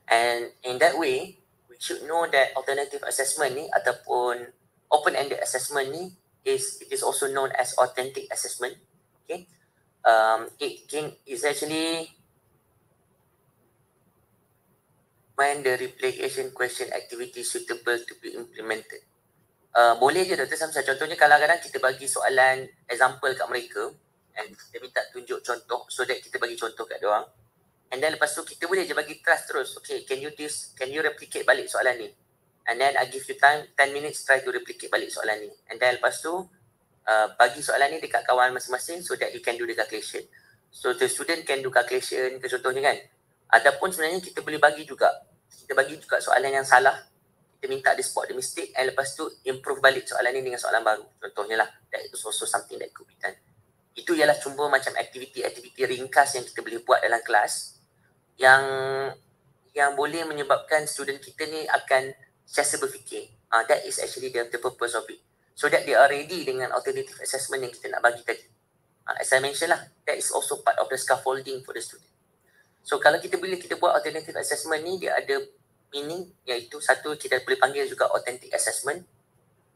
S1: And in that way, we should know that alternative assessment ni ataupun open-ended assessment ni is it is also known as authentic assessment. Okay, um, it can is actually when the replication question activity suitable to be implemented. Uh, boleh je Dr. Samsa. Contohnya kadang-kadang kita bagi soalan example kat mereka and kita minta tunjuk contoh so that kita bagi contoh kat dia orang. And then lepas tu kita boleh je bagi trust terus. Okay, can you this, can you replicate balik soalan ni? And then I give you time, 10 minutes try to replicate balik soalan ni. And then lepas tu uh, bagi soalan ni dekat kawan masing-masing so that you can do the calculation. So the student can do calculation contohnya kan. Ataupun sebenarnya kita boleh bagi juga. Kita bagi juga soalan yang salah. Kita minta dia spot the mistake and lepas tu improve balik soalan ni dengan soalan baru. Contohnya lah that is also something that could be done. Itu ialah cuma macam aktiviti-aktiviti ringkas yang kita boleh buat dalam kelas yang yang boleh menyebabkan student kita ni akan sentiasa berfikir. Uh, that is actually the, the purpose of it. So that they are ready dengan alternative assessment yang kita nak bagi tadi. Uh, as I mentioned lah, that is also part of the scaffolding for the student. So kalau kita bila kita buat alternative assessment ni, dia ada meaning iaitu satu kita boleh panggil juga authentic assessment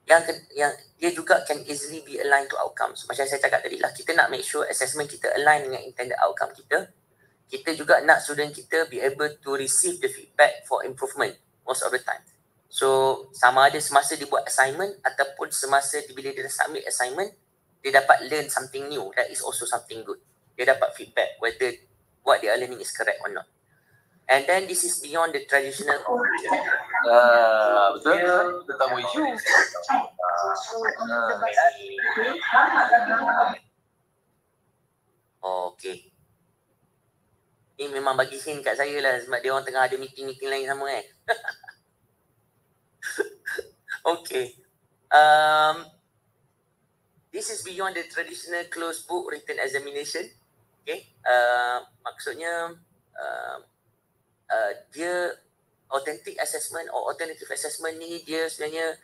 S1: yang yang dia juga can easily be aligned to outcomes. Macam saya cakap tadi lah, kita nak make sure assessment kita align dengan intended outcome kita. Kita juga nak student kita be able to receive the feedback for improvement most of the time. So sama ada semasa dia buat assignment ataupun semasa dia, bila dia submit assignment, dia dapat learn something new. That is also something good. Dia dapat feedback whether what they are learning is correct or not. And then this is beyond the traditional
S3: Uh, betul? Tentang isu.
S1: Oh, okay. Ni memang bagi hint kat saya lah sebab dia orang tengah ada meeting-meeting lain sama kan. (laughs) okay. Um, this is beyond the traditional closed book written examination. Okay. Uh, maksudnya uh, uh, dia authentic assessment or alternative assessment ni dia sebenarnya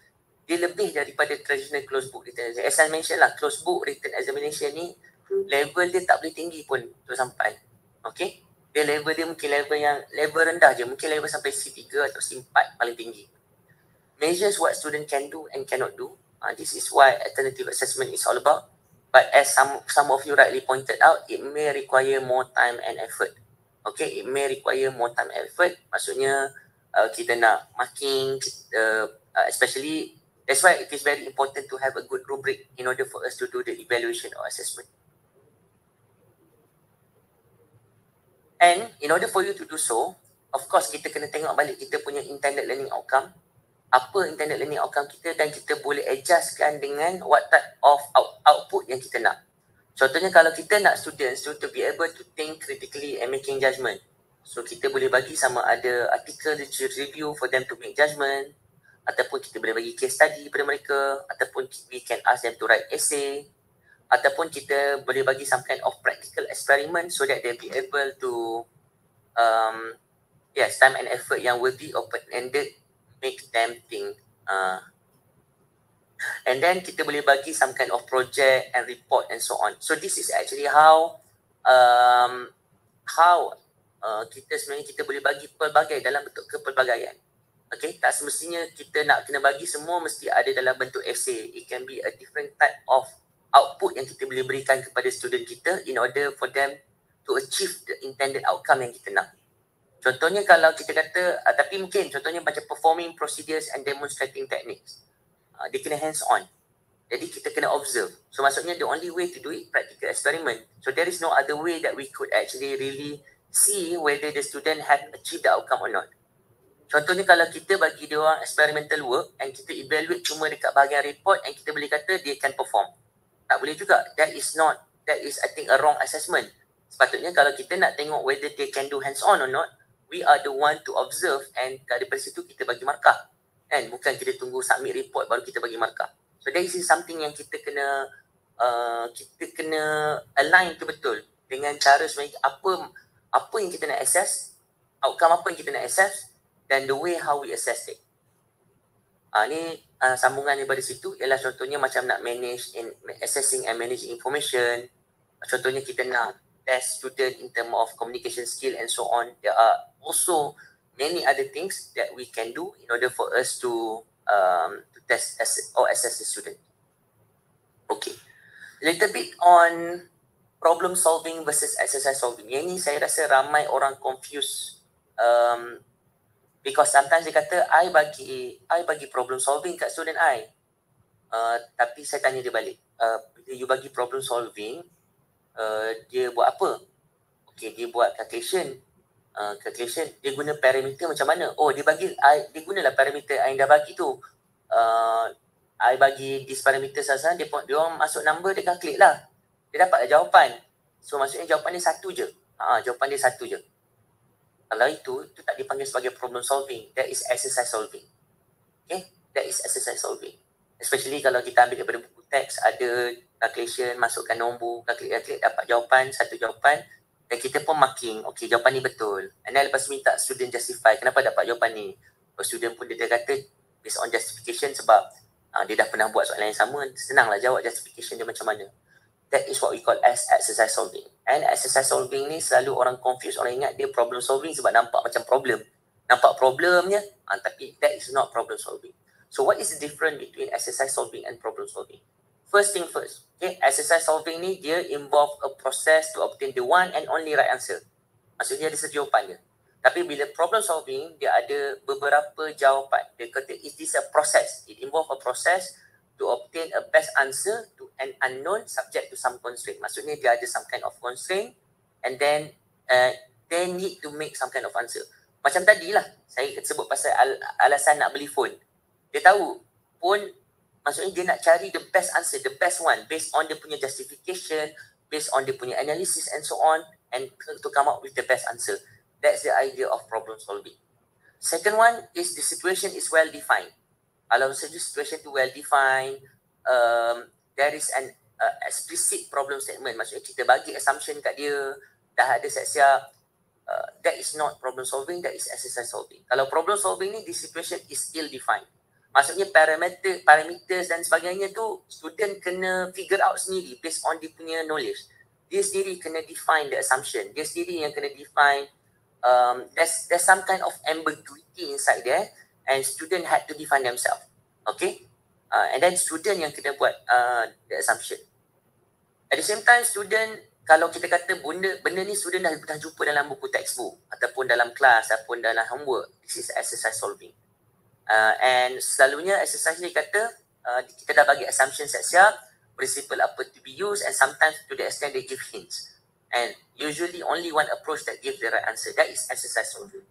S1: dia lebih daripada traditional closed book written examination. As I mentioned lah, closed book written examination ni level dia tak boleh tinggi pun tu sampai. Okay. Dia level dia mungkin level yang level rendah je. Mungkin level sampai C3 atau C4 paling tinggi. Measures what student can do and cannot do. Uh, this is why alternative assessment is all about. But as some some of you rightly pointed out, it may require more time and effort. Okay, it may require more time and effort. Maksudnya uh, kita nak marking, uh, uh, especially that's why it is very important to have a good rubric in order for us to do the evaluation or assessment. And in order for you to do so, of course kita kena tengok balik kita punya intended learning outcome. Apa intended learning outcome kita dan kita boleh adjustkan dengan what type of out, output yang kita nak. Contohnya kalau kita nak students to, to be able to think critically and making judgement. So kita boleh bagi sama ada artikel literature review for them to make judgement ataupun kita boleh bagi case study kepada mereka ataupun we can ask them to write essay ataupun kita boleh bagi some kind of practical experiment so that they be able to um, yes time and effort yang be open-ended make them think uh, and then kita boleh bagi some kind of project and report and so on so this is actually how um, how uh, kita sebenarnya kita boleh bagi pelbagai dalam bentuk kepelbagaian Okay, tak semestinya kita nak kena bagi semua mesti ada dalam bentuk essay. It can be a different type of output yang kita boleh berikan kepada student kita in order for them to achieve the intended outcome yang kita nak. Contohnya kalau kita kata, uh, tapi mungkin contohnya macam performing procedures and demonstrating techniques. Uh, dia kena hands on. Jadi kita kena observe. So maksudnya the only way to do it practical experiment. So there is no other way that we could actually really see whether the student have achieved the outcome or not. Contohnya kalau kita bagi dia orang experimental work and kita evaluate cuma dekat bahagian report and kita boleh kata dia can perform tak boleh juga. That is not, that is I think a wrong assessment. Sepatutnya kalau kita nak tengok whether they can do hands on or not, we are the one to observe and daripada situ kita bagi markah. Kan? Bukan kita tunggu submit report baru kita bagi markah. So that is something yang kita kena uh, kita kena align tu betul dengan cara sebenarnya apa apa yang kita nak assess, outcome apa yang kita nak assess dan the way how we assess it. Uh, ni uh, sambungan daripada situ ialah contohnya macam nak manage in assessing and managing information. Contohnya kita nak test student in term of communication skill and so on. There are also many other things that we can do in order for us to um, to test ass- or assess the student. Okay. A little bit on problem solving versus exercise solving. Yang ni saya rasa ramai orang confuse um, because sometimes dia kata I bagi I bagi problem solving kat student I. Uh, tapi saya tanya dia balik. Uh, you bagi problem solving, uh, dia buat apa? Okay, dia buat calculation. Uh, calculation, dia guna parameter macam mana? Oh, dia bagi, I, dia gunalah parameter yang dah bagi tu. Uh, I bagi this parameter sahaja, dia, dia orang masuk number, dia calculate lah. Dia dapat jawapan. So, maksudnya jawapan dia satu je. Ha, jawapan dia satu je. Kalau itu, itu tak dipanggil sebagai problem solving. That is exercise solving. Okay? That is exercise solving. Especially kalau kita ambil daripada buku teks, ada calculation, masukkan nombor, calculate, calculate, dapat jawapan, satu jawapan. Dan kita pun marking, okay jawapan ni betul. And then lepas minta student justify, kenapa dapat jawapan ni? Lepas student pun dia, dia kata, based on justification sebab uh, dia dah pernah buat soalan yang sama, senanglah jawab justification dia macam mana. that is what we call as exercise solving. And exercise solving ni selalu orang confuse, orang ingat dia problem solving sebab nampak macam problem. Nampak problemnya, uh, tapi that is not problem solving. So what is the difference between exercise solving and problem solving? First thing first, okay, exercise solving ni dia involve a process to obtain the one and only right answer. Maksudnya ada sejawapan dia. Tapi bila problem solving, dia ada beberapa jawapan. Dia kata, is this a process? It involve a process to obtain a best answer to an unknown subject to some constraint. Maksudnya dia ada some kind of constraint and then uh, they need to make some kind of answer. Macam tadi lah, saya sebut pasal al- alasan nak beli phone. Dia tahu pun maksudnya dia nak cari the best answer, the best one based on dia punya justification, based on dia punya analysis and so on and to come up with the best answer. That's the idea of problem solving. Second one is the situation is well defined kalau saja situation tu well defined um, there is an uh, explicit problem statement maksudnya kita bagi assumption kat dia dah ada siap-siap uh, that is not problem solving that is exercise solving kalau problem solving ni the situation is ill defined maksudnya parameter parameters dan sebagainya tu student kena figure out sendiri based on dia punya knowledge dia sendiri kena define the assumption dia sendiri yang kena define um, there's there's some kind of ambiguity inside there and student had to define themselves. Okay? Uh, and then student yang kena buat uh, the assumption. At the same time, student, kalau kita kata benda, benda ni student dah, dah jumpa dalam buku textbook ataupun dalam kelas ataupun dalam homework, this is exercise solving. Uh, and selalunya exercise ni kata, uh, kita dah bagi assumption siap-siap, principle apa to be used and sometimes to the extent they give hints. And usually only one approach that gives the right answer. That is exercise solving.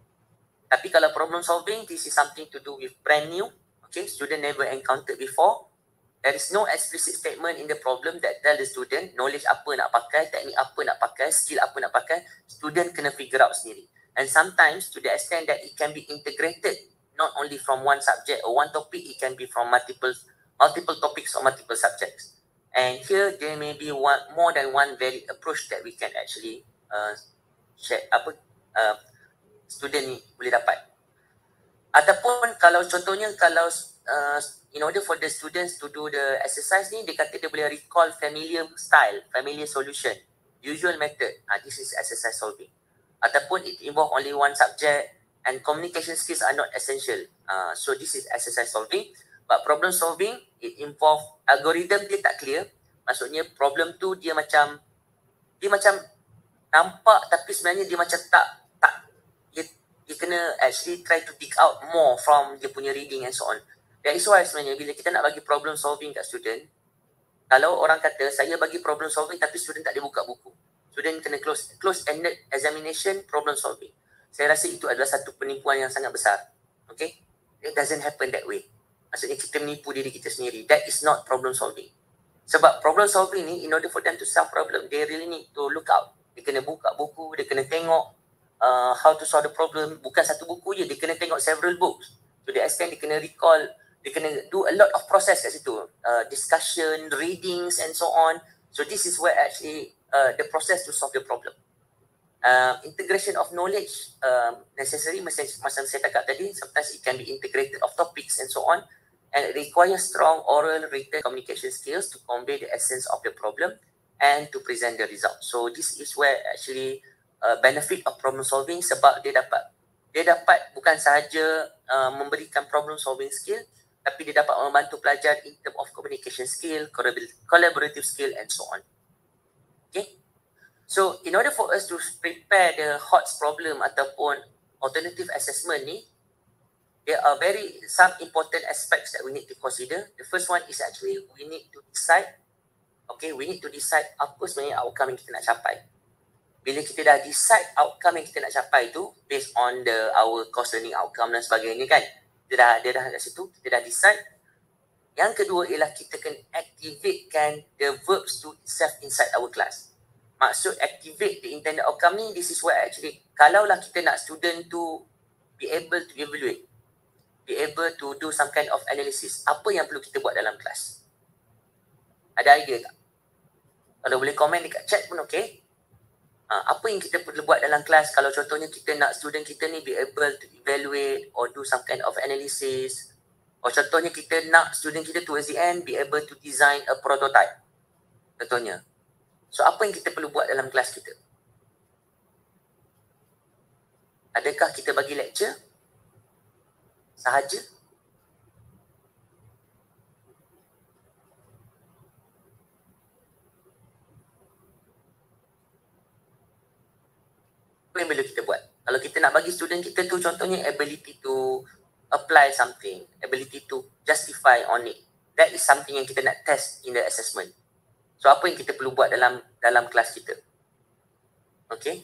S1: Tapi kalau problem solving, this is something to do with brand new. Okay, student never encountered before. There is no explicit statement in the problem that tell the student knowledge apa nak pakai, teknik apa nak pakai, skill apa nak pakai. Student kena figure out sendiri. And sometimes to the extent that it can be integrated not only from one subject or one topic, it can be from multiple multiple topics or multiple subjects. And here there may be one more than one valid approach that we can actually uh, share apa uh, student ni boleh dapat. Ataupun kalau contohnya kalau uh, in order for the students to do the exercise ni, dia kata dia boleh recall familiar style, familiar solution, usual method. Uh, this is exercise solving. Ataupun it involve only one subject and communication skills are not essential. Uh, so this is exercise solving. But problem solving, it involve algorithm dia tak clear. Maksudnya problem tu dia macam, dia macam nampak tapi sebenarnya dia macam tak dia kena actually try to dig out more from dia punya reading and so on. That is why sebenarnya bila kita nak bagi problem solving kat student, kalau orang kata saya bagi problem solving tapi student tak ada buka buku. Student kena close close ended examination problem solving. Saya rasa itu adalah satu penipuan yang sangat besar. Okay? It doesn't happen that way. Maksudnya kita menipu diri kita sendiri. That is not problem solving. Sebab problem solving ni, in order for them to solve problem, they really need to look out. Dia kena buka buku, dia kena tengok uh, how to solve the problem bukan satu buku je dia kena tengok several books to the extent dia kena recall dia kena do a lot of process kat situ uh, discussion readings and so on so this is where actually uh, the process to solve the problem uh, integration of knowledge uh, necessary macam, macam saya cakap tadi sometimes it can be integrated of topics and so on and it requires strong oral written communication skills to convey the essence of the problem and to present the result so this is where actually uh, benefit of problem solving sebab dia dapat dia dapat bukan sahaja uh, memberikan problem solving skill tapi dia dapat membantu pelajar in term of communication skill, collaborative skill and so on. Okay. So in order for us to prepare the HOTS problem ataupun alternative assessment ni, there are very some important aspects that we need to consider. The first one is actually we need to decide, okay, we need to decide apa sebenarnya outcome yang kita nak capai. Bila kita dah decide outcome yang kita nak capai tu based on the our course learning outcome dan sebagainya kan dia dah dia dah kat situ kita dah decide. Yang kedua ialah kita kena activatekan the verbs to itself inside our class maksud activate the intended outcome ni this is where actually kalaulah kita nak student tu be able to evaluate be able to do some kind of analysis apa yang perlu kita buat dalam kelas? Ada idea tak? Kalau boleh komen dekat chat pun okay uh, apa yang kita perlu buat dalam kelas? Kalau contohnya kita nak student kita ni be able to evaluate or do some kind of analysis. Or contohnya kita nak student kita towards the end be able to design a prototype. Contohnya So apa yang kita perlu buat dalam kelas kita? Adakah kita bagi lecture? Sahaja? Apa yang perlu kita buat? Kalau kita nak bagi student kita tu contohnya ability to apply something, ability to justify on it. That is something yang kita nak test in the assessment. So apa yang kita perlu buat dalam dalam kelas kita? Okay.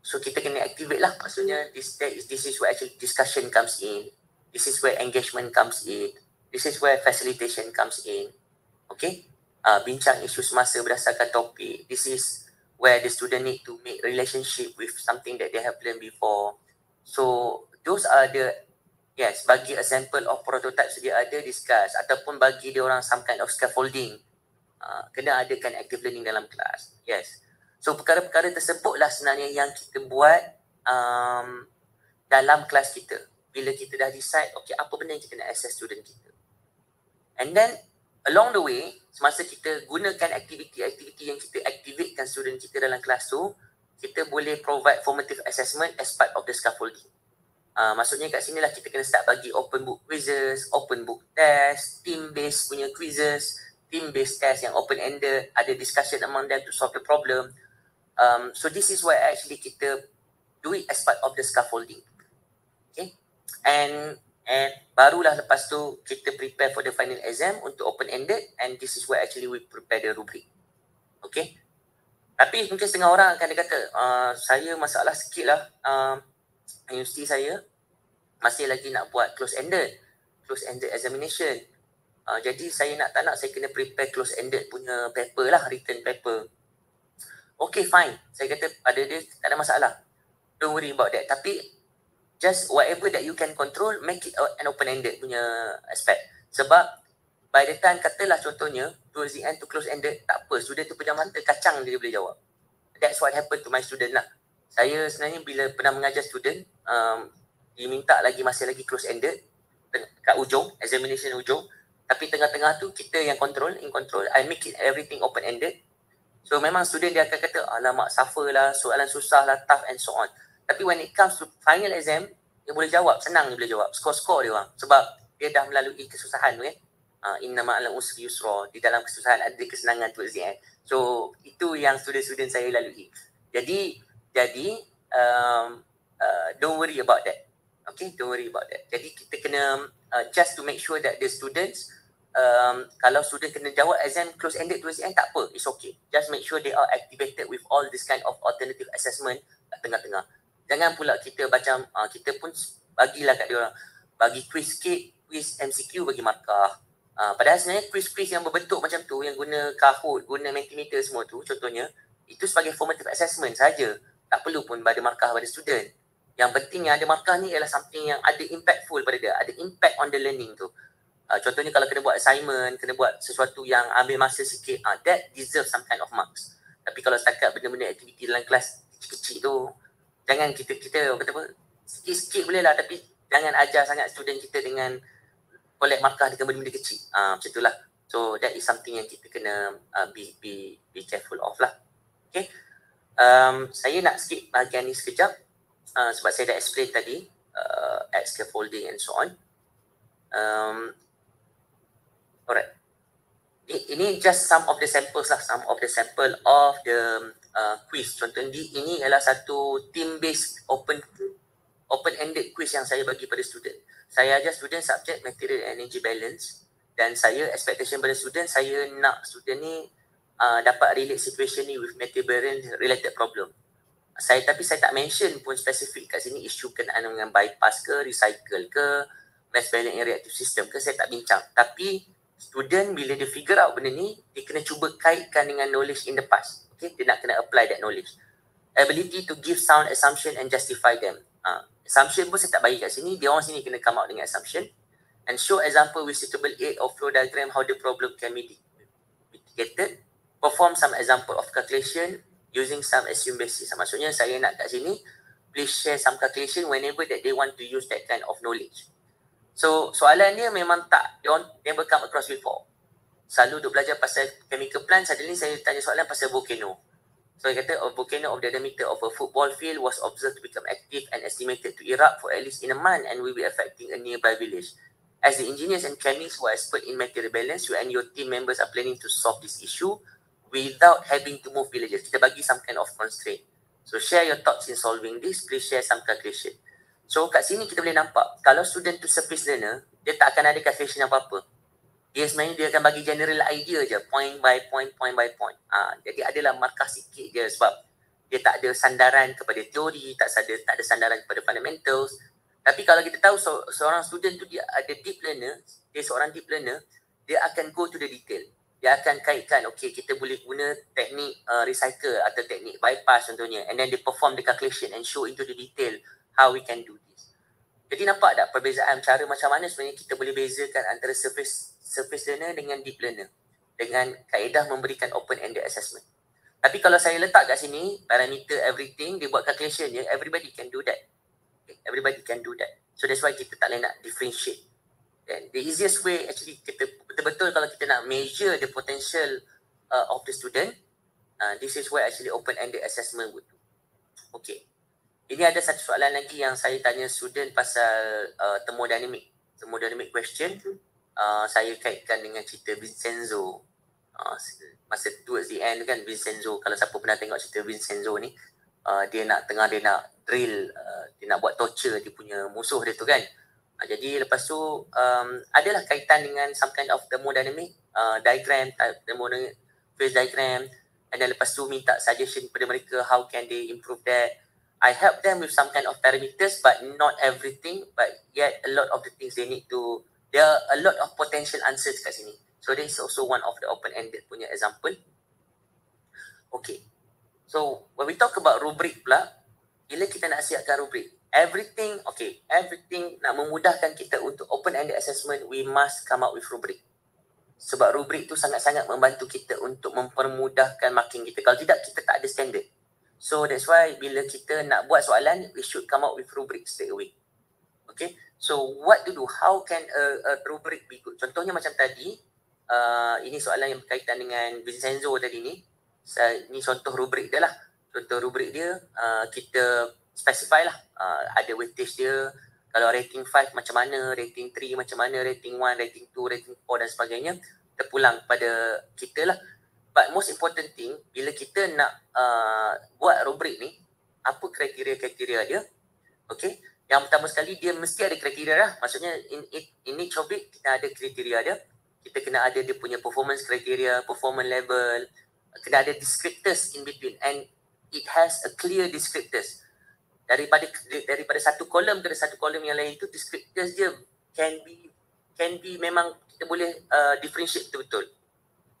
S1: So kita kena activate lah maksudnya this is this is where actually discussion comes in. This is where engagement comes in. This is where facilitation comes in. Okay. Uh, bincang isu semasa berdasarkan topik. This is where the student need to make relationship with something that they have learned before. So those are the yes bagi a sample of prototype sedia ada discuss ataupun bagi dia orang some kind of scaffolding uh, kena adakan active learning dalam kelas. Yes. So perkara-perkara tersebutlah sebenarnya yang kita buat um, dalam kelas kita. Bila kita dah decide, okay apa benda yang kita nak assess student kita. And then along the way, semasa kita gunakan aktiviti-aktiviti yang kita activatekan student kita dalam kelas tu, kita boleh provide formative assessment as part of the scaffolding. Uh, maksudnya kat sini lah kita kena start bagi open book quizzes, open book test, team based punya quizzes, team based test yang open ended ada discussion among them to solve the problem. Um, so this is why actually kita do it as part of the scaffolding. Okay? And and barulah lepas tu kita prepare for the final exam untuk open ended and this is where actually we prepare the rubric. Okay? Tapi mungkin setengah orang akan kata uh, saya masalah sikit lah. Uh, universiti saya masih lagi nak buat close ended close ended examination Uh, jadi saya nak tak nak saya kena prepare close ended punya paper lah, written paper. Okay fine. Saya kata pada dia tak ada masalah. Don't worry about that. Tapi just whatever that you can control, make it an open ended punya aspect. Sebab by the time katalah contohnya towards the end to close ended, tak apa. Student tu pejam mata, kacang dia boleh jawab. That's what happened to my student lah. Saya sebenarnya bila pernah mengajar student, um, diminta lagi masih lagi close ended kat ujung, examination ujung, tapi tengah-tengah tu kita yang control, in control. I make it everything open ended. So memang student dia akan kata, alamak suffer lah, soalan susah lah, tough and so on. Tapi when it comes to final exam, dia boleh jawab, senang dia boleh jawab. Skor-skor dia orang. Sebab dia dah melalui kesusahan tu eh. Uh, inna ma'ala usri yusra. Di dalam kesusahan ada kesenangan tu the So itu yang student-student saya lalui. Jadi, jadi um, uh, don't worry about that. Okay, don't worry about that. Jadi kita kena uh, just to make sure that the students um, kalau student kena jawab exam close ended towards the end tak apa it's okay. Just make sure they are activated with all this kind of alternative assessment kat tengah-tengah. Jangan pula kita macam uh, kita pun bagilah kat dia orang bagi quiz sikit quiz MCQ bagi markah. Uh, padahal sebenarnya quiz-quiz yang berbentuk macam tu yang guna Kahoot guna Mentimeter semua tu contohnya itu sebagai formative assessment saja tak perlu pun bagi markah pada student. Yang penting yang ada markah ni ialah something yang ada impactful pada dia ada impact on the learning tu Uh, contohnya kalau kena buat assignment, kena buat sesuatu yang ambil masa sikit, uh, that deserve some kind of marks. Tapi kalau setakat benda-benda aktiviti dalam kelas kecil-kecil tu, jangan kita, kita kata apa, sikit-sikit boleh lah tapi jangan ajar sangat student kita dengan collect markah dengan benda-benda kecil. Uh, macam itulah. So that is something yang kita kena uh, be, be, be careful of lah. Okay. Um, saya nak skip bahagian ni sekejap uh, sebab saya dah explain tadi uh, at scaffolding and so on. Um, Alright. Ini just some of the samples lah, some of the sample of the uh, quiz. Contohnya ini adalah satu team based open open ended quiz yang saya bagi pada student. Saya ajar student subject material energy balance dan saya expectation pada student saya nak student ni uh, dapat relate situation ni with material related problem. Saya tapi saya tak mention pun spesifik kat sini isu kenaan dengan bypass ke, recycle ke, mass balance in reactive system ke, saya tak bincang. Tapi student bila dia figure out benda ni, dia kena cuba kaitkan dengan knowledge in the past. Okay, dia nak kena apply that knowledge. Ability to give sound assumption and justify them. Uh, assumption pun saya tak bagi kat sini, dia orang sini kena come out dengan assumption. And show example with suitable aid or flow diagram how the problem can be mitigated. Perform some example of calculation using some assume basis. Maksudnya saya nak kat sini, please share some calculation whenever that they want to use that kind of knowledge. So soalan dia memang tak, never come across before. selalu duk belajar pasal chemical plant, suddenly saya tanya soalan pasal volcano. So dia kata a volcano of the diameter of a football field was observed to become active and estimated to erupt for at least in a month and will be affecting a nearby village. As the engineers and chemists who are expert in material balance, you and your team members are planning to solve this issue without having to move villages. Kita bagi some kind of constraint. So share your thoughts in solving this. Please share some calculation. So kat sini kita boleh nampak kalau student tu surface learner, dia tak akan ada calculation apa-apa. Dia sebenarnya dia akan bagi general idea je point by point point by point. Ha, jadi adalah markah sikit je sebab dia tak ada sandaran kepada teori tak ada tak ada sandaran kepada fundamentals. Tapi kalau kita tahu so, seorang student tu dia ada deep learner dia seorang deep learner dia akan go to the detail. Dia akan kaitkan okay kita boleh guna teknik uh, recycle atau teknik bypass contohnya and then dia perform the calculation and show into the detail how we can do this jadi nampak tak perbezaan cara macam mana sebenarnya kita boleh bezakan antara surface surface learner dengan deep learner dengan kaedah memberikan open-ended assessment. Tapi kalau saya letak kat sini, parameter everything, dia buat calculation je, everybody can do that. Okay, everybody can do that. So that's why kita tak boleh nak differentiate. And the easiest way actually kita betul-betul kalau kita nak measure the potential uh, of the student, uh, this is where actually open-ended assessment would do. Okay. Ini ada satu soalan lagi yang saya tanya student pasal uh, thermodynamic. Thermodynamic question uh, saya kaitkan dengan cerita Vincenzo. Uh, masa towards the end kan Vincenzo kalau siapa pernah tengok cerita Vincenzo ni uh, dia nak tengah dia nak drill uh, dia nak buat torture dia punya musuh dia tu kan. Uh, jadi lepas tu um, adalah kaitan dengan some kind of thermodynamic uh, diagram thermodynamic phase diagram and then lepas tu minta suggestion kepada mereka how can they improve that. I help them with some kind of parameters but not everything but yet a lot of the things they need to there are a lot of potential answers kat sini. So this is also one of the open-ended punya example. Okay. So when we talk about rubric pula, bila kita nak siapkan rubric, everything, okay, everything nak memudahkan kita untuk open-ended assessment, we must come up with rubric. Sebab rubric tu sangat-sangat membantu kita untuk mempermudahkan marking kita. Kalau tidak, kita tak ada standard. So that's why bila kita nak buat soalan, we should come up with rubric straight away. Okay. So what to do? How can a, a rubric be good? Contohnya macam tadi, uh, ini soalan yang berkaitan dengan Vincenzo tadi ni. Saya, ini contoh rubric dia lah. Contoh rubric dia, uh, kita specify lah. Uh, ada weightage dia. Kalau rating 5 macam mana, rating 3 macam mana, rating 1, rating 2, rating 4 dan sebagainya. Terpulang pada kita lah. But most important thing, bila kita nak uh, buat rubric ni, apa kriteria-kriteria dia? Okay yang pertama sekali dia mesti ada kriteria lah. Maksudnya in, in, in each it kita ada kriteria dia. Kita kena ada dia punya performance kriteria, performance level. Kena ada descriptors in between and it has a clear descriptors. Daripada daripada satu kolom ke satu kolom yang lain itu descriptors dia can be can be memang kita boleh uh, differentiate betul-betul.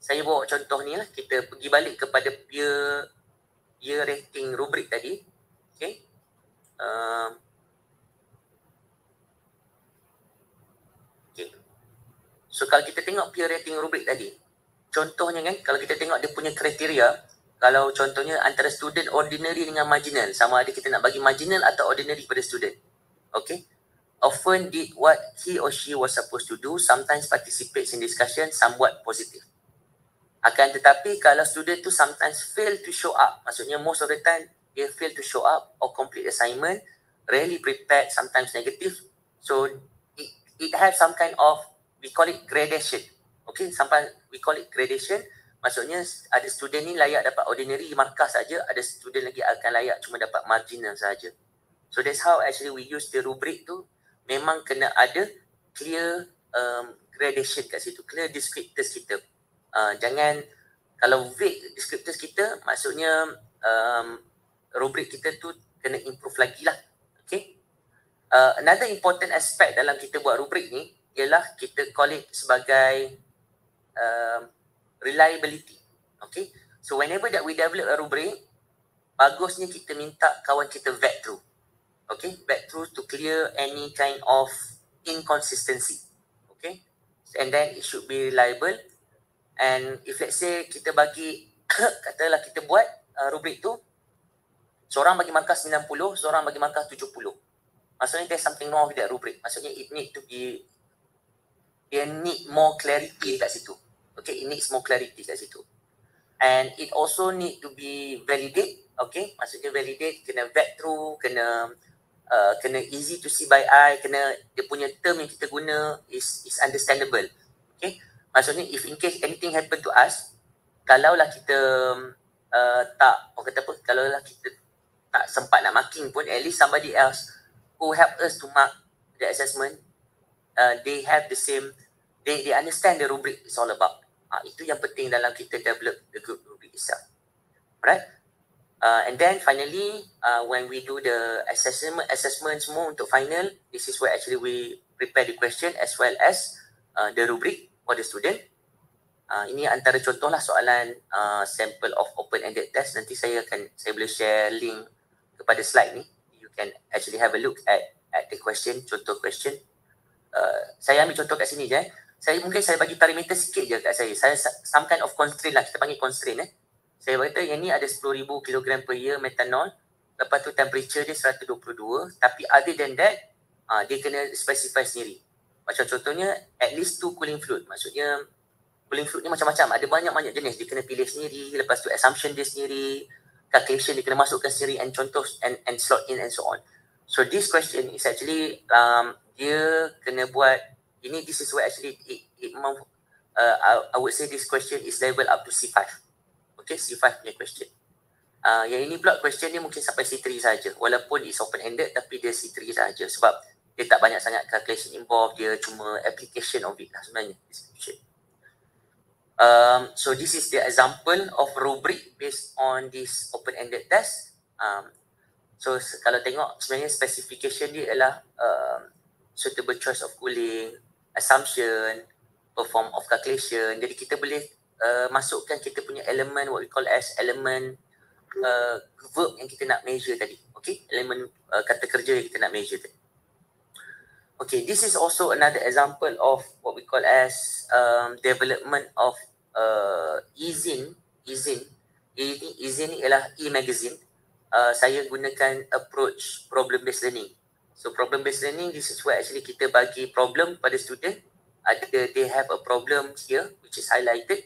S1: Saya bawa contoh ni lah. Kita pergi balik kepada peer, peer rating rubrik tadi. Okay. Uh, So kalau kita tengok peer rating rubrik tadi, contohnya kan kalau kita tengok dia punya kriteria, kalau contohnya antara student ordinary dengan marginal, sama ada kita nak bagi marginal atau ordinary pada student. Okay. Often did what he or she was supposed to do, sometimes participates in discussion, somewhat positive. Akan tetapi kalau student tu sometimes fail to show up, maksudnya most of the time dia fail to show up or complete assignment, rarely prepared, sometimes negative. So it, it has some kind of we call it gradation. Okay, sampai we call it gradation. Maksudnya ada student ni layak dapat ordinary markah saja, ada student lagi akan layak cuma dapat marginal saja. So that's how actually we use the rubric tu. Memang kena ada clear um, gradation kat situ, clear descriptors kita. Uh, jangan kalau vague descriptors kita, maksudnya um, rubric kita tu kena improve lagi lah. Okay. Uh, another important aspect dalam kita buat rubric ni, ialah kita call it sebagai uh, reliability. Okay. So whenever that we develop a rubric, bagusnya kita minta kawan kita vet through. Okay. Vet through to clear any kind of inconsistency. Okay. And then it should be reliable. And if let's say kita bagi, (coughs) katalah kita buat uh, rubrik tu, seorang bagi markah 90, seorang bagi markah 70. Maksudnya there's something wrong with that rubric. Maksudnya it need to be dia need more clarity kat situ. Okay, it needs more clarity kat situ. And it also need to be validate. Okay, maksudnya validate, kena vet through, kena uh, kena easy to see by eye, kena dia punya term yang kita guna is is understandable. Okay, maksudnya if in case anything happen to us, kalaulah kita uh, tak, orang kata apa, kalaulah kita tak sempat nak marking pun, at least somebody else who help us to mark the assessment, uh, they have the same, they they understand the rubric is all about. Uh, itu yang penting dalam kita develop the group rubric itself. Right? Uh, and then finally, uh, when we do the assessment assessment semua untuk final, this is where actually we prepare the question as well as uh, the rubric for the student. Uh, ini antara contoh lah soalan uh, sample of open-ended test. Nanti saya akan saya boleh share link kepada slide ni. You can actually have a look at at the question, contoh question. Uh, saya ambil contoh kat sini je. Eh. Saya mungkin saya bagi parameter sikit je kat saya. Saya some kind of constraint lah. Kita panggil constraint eh saya kata yang ni ada 10,000 kg per year metanol lepas tu temperature dia 122 tapi other than that uh, dia kena specify sendiri macam contohnya at least two cooling fluid. Maksudnya cooling fluid ni macam-macam. Ada banyak-banyak jenis. Dia kena pilih sendiri lepas tu assumption dia sendiri calculation dia kena masukkan sendiri and contoh and, and slot in and so on. So this question is actually um, dia kena buat ini this is where actually it, it, uh, I, would say this question is level up to C5 Okay, C5 punya question. Uh, yang ini pula question dia mungkin sampai C3 saja. Walaupun it's open-ended tapi dia C3 saja. Sebab dia tak banyak sangat calculation involved. Dia cuma application of it lah sebenarnya. Description. Um, so this is the example of rubric based on this open-ended test. Um, so kalau tengok sebenarnya specification dia adalah um, suitable choice of cooling, assumption, perform of calculation. Jadi kita boleh uh, masukkan kita punya elemen what we call as elemen uh, verb yang kita nak measure tadi. Okay, elemen uh, kata kerja yang kita nak measure tadi. Okay, this is also another example of what we call as um, development of uh, izin. Ini izin ni ialah e-magazine. Uh, saya gunakan approach problem based learning. So problem based learning, this is where actually kita bagi problem pada student. Ada they have a problem here which is highlighted.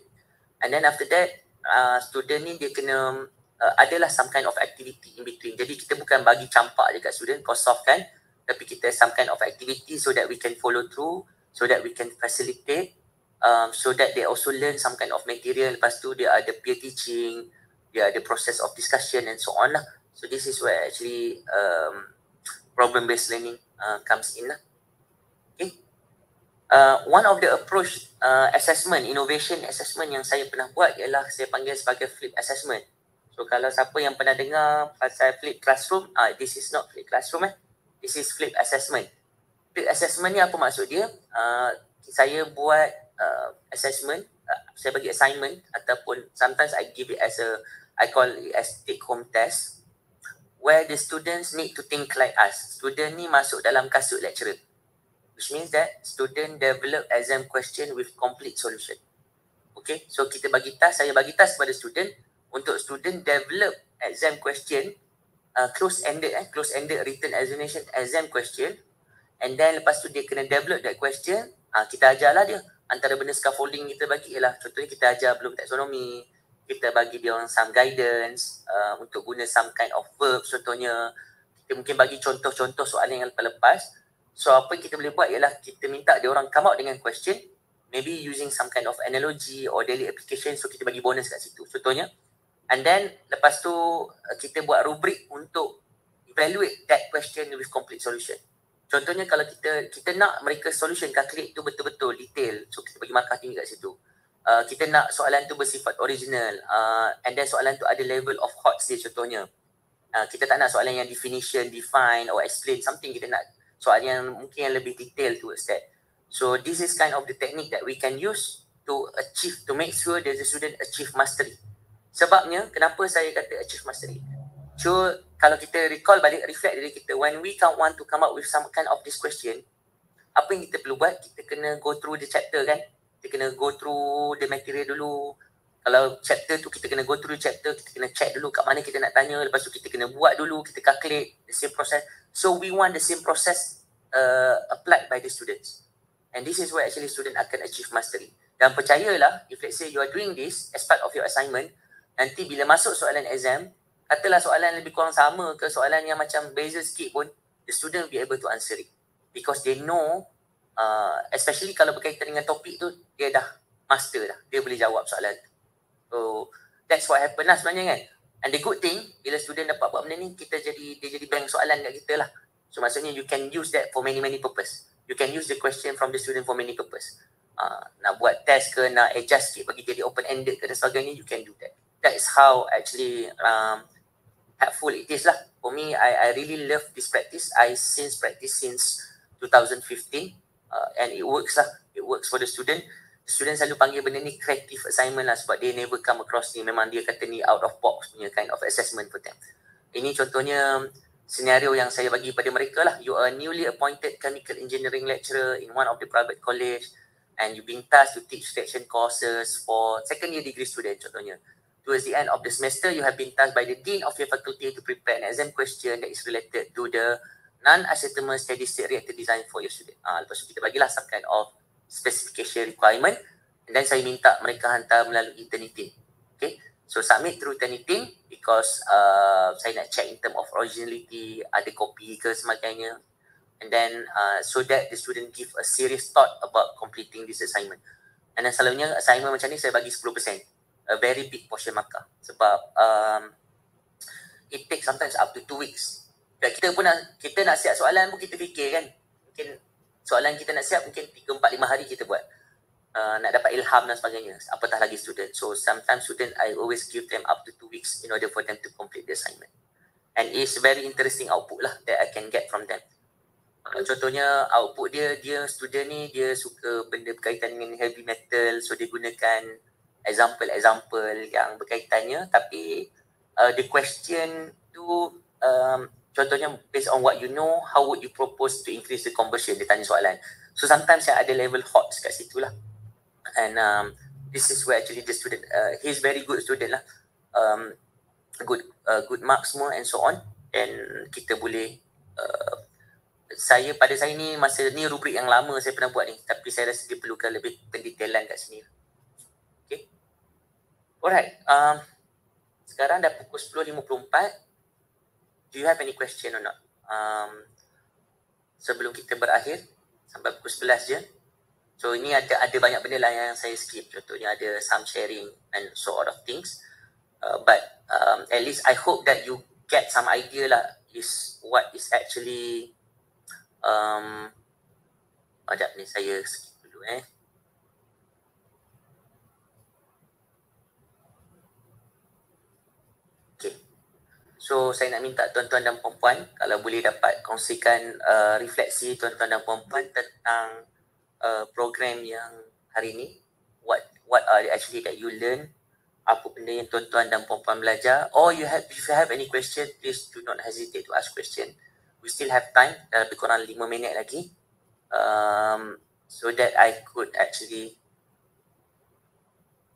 S1: And then after that, uh, student ni dia kena uh, adalah some kind of activity in between. Jadi kita bukan bagi campak je kat student, kau solve kan. Tapi kita some kind of activity so that we can follow through, so that we can facilitate, um, so that they also learn some kind of material. Lepas tu dia ada peer teaching, dia ada process of discussion and so on lah. So this is where actually um, problem-based learning uh, comes in lah uh, one of the approach uh, assessment, innovation assessment yang saya pernah buat ialah saya panggil sebagai flip assessment. So kalau siapa yang pernah dengar pasal flip classroom, ah uh, this is not flip classroom eh. This is flip assessment. Flip assessment ni apa maksud dia? Uh, saya buat uh, assessment, uh, saya bagi assignment ataupun sometimes I give it as a I call it as take home test where the students need to think like us. Student ni masuk dalam kasut lecturer which means that student develop exam question with complete solution. Okay, so kita bagi task, saya bagi task kepada student untuk student develop exam question uh, close-ended, eh, close-ended written examination exam question. And then lepas tu dia kena develop that question, uh, kita ajarlah dia. Antara benda scaffolding kita bagi ialah contohnya kita ajar belum taxonomy, kita bagi dia orang some guidance uh, untuk guna some kind of verb contohnya kita mungkin bagi contoh-contoh soalan yang lepas-lepas. So apa yang kita boleh buat ialah kita minta dia orang come out dengan question maybe using some kind of analogy or daily application. So kita bagi bonus kat situ. Contohnya and then lepas tu uh, kita buat rubrik untuk evaluate that question with complete solution. Contohnya kalau kita kita nak mereka solution calculate tu betul-betul detail. So kita bagi markah tinggi kat situ. Uh, kita nak soalan tu bersifat original. Uh, and then soalan tu ada level of hot dia contohnya. Uh, kita tak nak soalan yang definition define or explain something. Kita nak soalan yang mungkin yang lebih detail towards that. So this is kind of the technique that we can use to achieve, to make sure that the student achieve mastery. Sebabnya, kenapa saya kata achieve mastery? So, kalau kita recall balik, reflect diri kita, when we can't want to come up with some kind of this question, apa yang kita perlu buat? Kita kena go through the chapter kan? Kita kena go through the material dulu. Kalau chapter tu kita kena go through chapter, kita kena check dulu kat mana kita nak tanya. Lepas tu kita kena buat dulu, kita calculate the same process. So we want the same process uh, applied by the students. And this is where actually student akan achieve mastery. Dan percayalah, if let's say you are doing this as part of your assignment, nanti bila masuk soalan exam, katalah soalan lebih kurang sama ke soalan yang macam beza sikit pun, the student will be able to answer it. Because they know, uh, especially kalau berkaitan dengan topik tu, dia dah master dah. Dia boleh jawab soalan tu. So, that's what happen lah sebenarnya kan. And the good thing, bila student dapat buat benda ni, kita jadi, dia jadi bank soalan kat kita lah. So maksudnya you can use that for many many purpose. You can use the question from the student for many purpose. Uh, nak buat test ke, nak adjust sikit bagi jadi open ended ke dan sebagainya, you can do that. That is how actually um, helpful it is lah. For me, I I really love this practice. I since practice since 2015 uh, and it works lah. It works for the student. Student selalu panggil benda ni creative assignment lah sebab they never come across ni. Memang dia kata ni out of box punya kind of assessment for them. Ini contohnya senario yang saya bagi pada mereka lah. You are newly appointed chemical engineering lecturer in one of the private college and you being tasked to teach section courses for second year degree student contohnya. Towards the end of the semester, you have been tasked by the dean of your faculty to prepare an exam question that is related to the non-acceptable steady state reactor design for your student. Ah, lepas tu kita bagilah some kind of specification requirement and then saya minta mereka hantar melalui Turnitin. Okay, so submit through Turnitin because uh, saya nak check in term of originality, ada copy ke sebagainya and then uh, so that the student give a serious thought about completing this assignment. And then selalunya assignment macam ni saya bagi 10%. A very big portion marker. Sebab um, it takes sometimes up to two weeks. Dan kita pun nak, kita nak siap soalan pun kita fikir kan. Mungkin soalan kita nak siap mungkin 3, 4, 5 hari kita buat. Uh, nak dapat ilham dan sebagainya. Apatah lagi student. So sometimes student I always give them up to two weeks in order for them to complete the assignment. And it's very interesting output lah that I can get from them. Uh, contohnya output dia dia student ni dia suka benda berkaitan dengan heavy metal so dia gunakan example-example yang berkaitannya tapi uh, the question tu um, contohnya based on what you know how would you propose to increase the conversion? Dia tanya soalan. So sometimes yang ada level hot kat situ lah. And um, this is where actually the student uh, he's very good student lah. Um, good uh, good marks semua and so on. And kita boleh uh, saya pada saya ni masa ni rubrik yang lama saya pernah buat ni. Tapi saya rasa dia perlukan lebih pendetailan kat sini. Okay. Alright. Um, sekarang dah pukul 10.54. Do you have any question or not? Um, sebelum kita berakhir sampai pukul 11 je. So ini ada ada banyak benda lah yang saya skip. Contohnya ada some sharing and sort of things. Uh, but um, at least I hope that you get some idea lah is what is actually um, Sekejap ni saya skip dulu eh. So saya nak minta tuan-tuan dan puan-puan kalau boleh dapat kongsikan uh, refleksi tuan-tuan dan puan-puan tentang uh, program yang hari ni. What what are actually that you learn? Apa benda yang tuan-tuan dan puan-puan belajar? Or you have if you have any question, please do not hesitate to ask question we still have time dah lebih kurang 5 minit lagi um, so that I could actually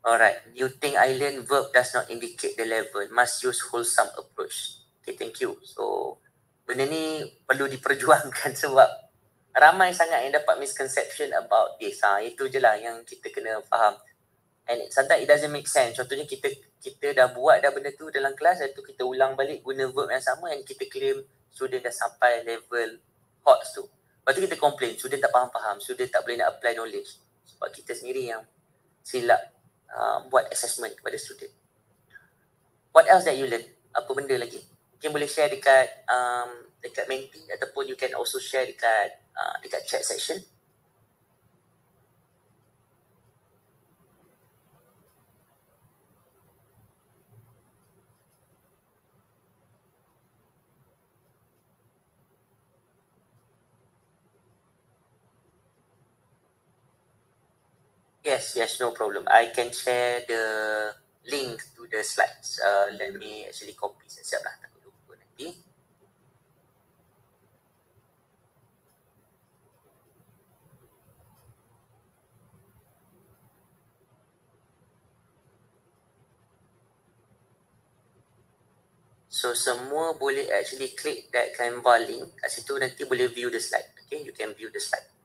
S1: alright muting island verb does not indicate the level must use wholesome approach. Okay thank you. So benda ni perlu diperjuangkan (laughs) sebab ramai sangat yang dapat misconception about this. Ha, itu je lah yang kita kena faham. And sometimes it doesn't make sense. Contohnya kita kita dah buat dah benda tu dalam kelas lepas tu kita ulang balik guna verb yang sama and kita claim student dah sampai level hot tu. Lepas tu kita complain, student tak faham-faham, student tak boleh nak apply knowledge. Sebab kita sendiri yang silap uh, buat assessment kepada student. What else that you learn? Apa benda lagi? Mungkin boleh share dekat um, dekat menti ataupun you can also share dekat uh, dekat chat section. Yes, yes, no problem. I can share the link to the slides. Uh, let me actually copy siap lah. Takut lupa nanti. So semua boleh actually click that Canva link. Kat situ nanti boleh view the slide. Okay, you can view the slide.